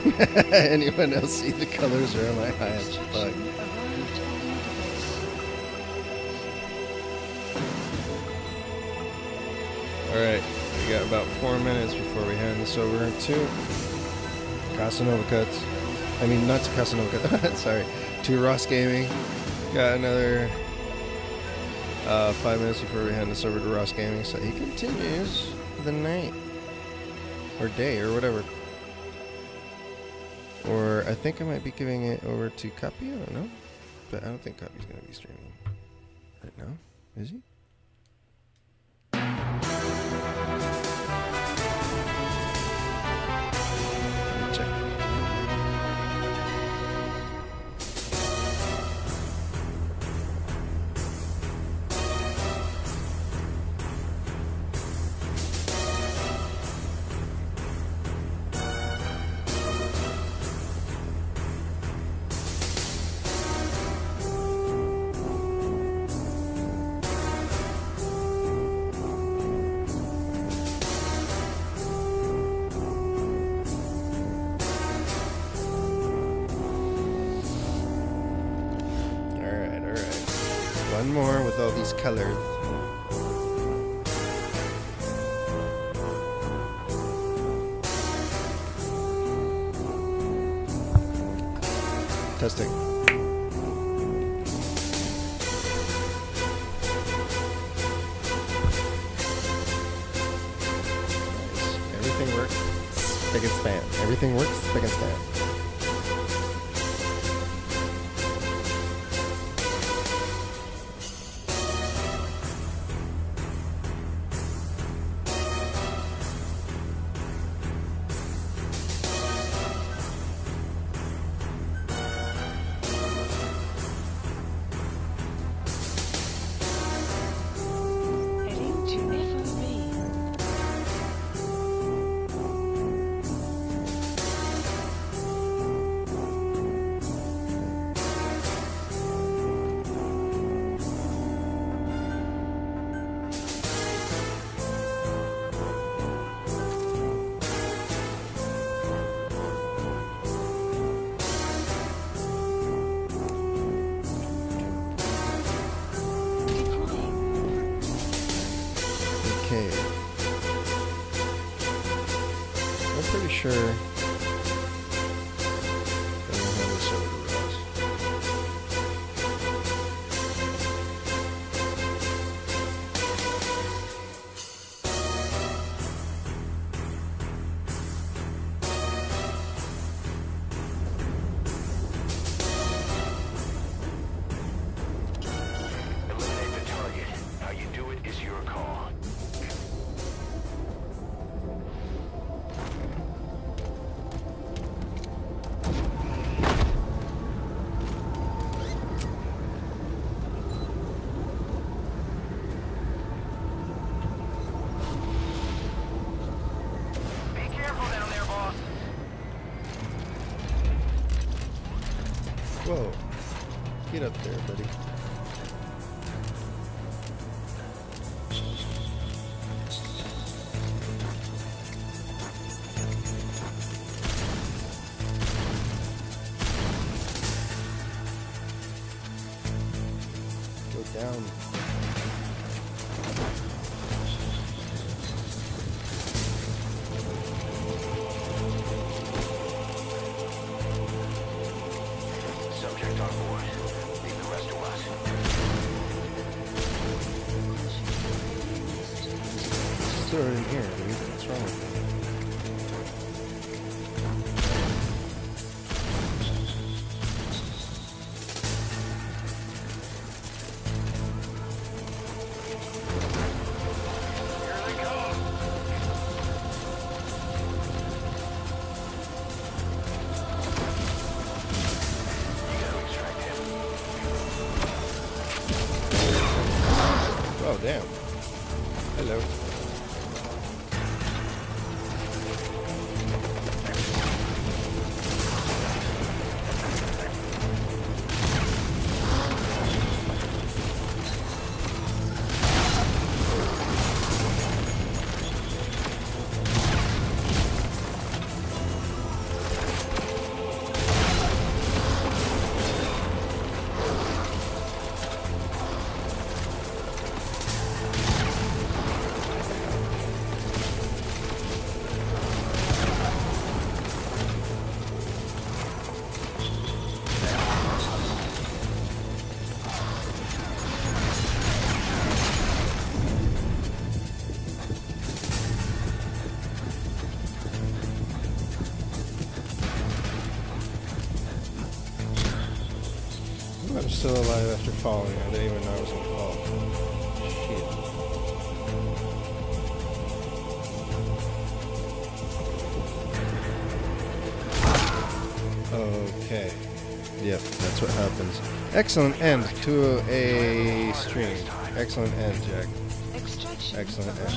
Anyone else see the colors or am I high as fuck? Alright, we got about four minutes before we hand this over to Casanova Cuts. I mean, not to Casanova Cuts, sorry, to Ross Gaming. Got another uh, five minutes before we hand this over to Ross Gaming, so he continues the night or day or whatever. Or I think I might be giving it over to Copy. I don't know, but I don't think Copy's falling. I didn't even know I was gonna fall. Shit. Okay. Yep, that's what happens. Excellent end to a stream. Excellent end, Jack. Excellent. end.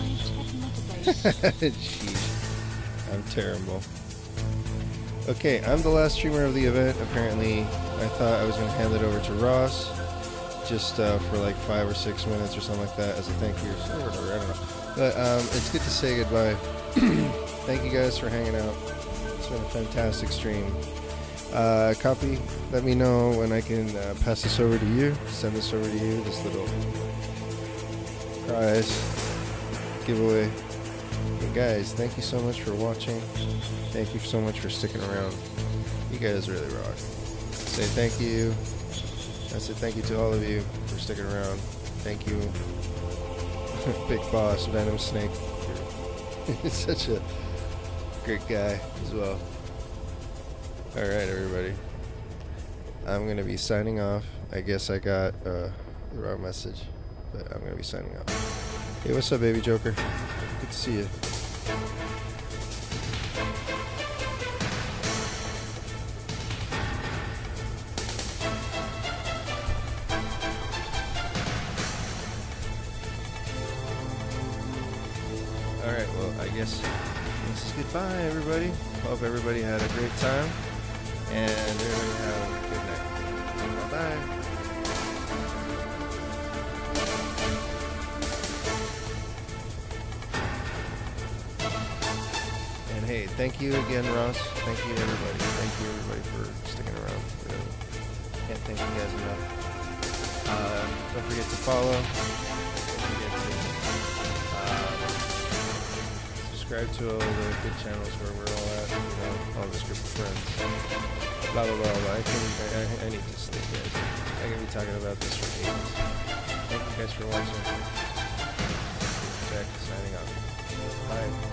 Sheesh. I'm terrible. Okay, I'm the last streamer of the event. Apparently, I thought I was going to hand it over to Ross just uh, for like five or six minutes or something like that as a thank you or whatever. I don't know. But um, it's good to say goodbye. thank you guys for hanging out. It's been a fantastic stream. Uh, copy. Let me know when I can uh, pass this over to you. Send this over to you. This little prize giveaway. Guys, thank you so much for watching. Thank you so much for sticking around. You guys really rock. Say thank you. I said thank you to all of you for sticking around. Thank you, Big Boss Venom Snake. He's such a great guy as well. All right, everybody. I'm gonna be signing off. I guess I got uh, the wrong message, but I'm gonna be signing off. Hey, what's up, baby Joker? Good to see you. Everybody had a great time, and everybody have a good night. Bye bye. And hey, thank you again, Ross. Thank you, everybody. Thank you, everybody, for sticking around. Really. Can't thank you guys enough. Uh, don't forget to follow. Subscribe to all the good channels where we're all at. You know, all this group of friends. Blah blah blah. blah. I can. I, I, need to sleep, guys. I can be talking about this for ages. Thank you guys for watching. Jack signing off. Bye.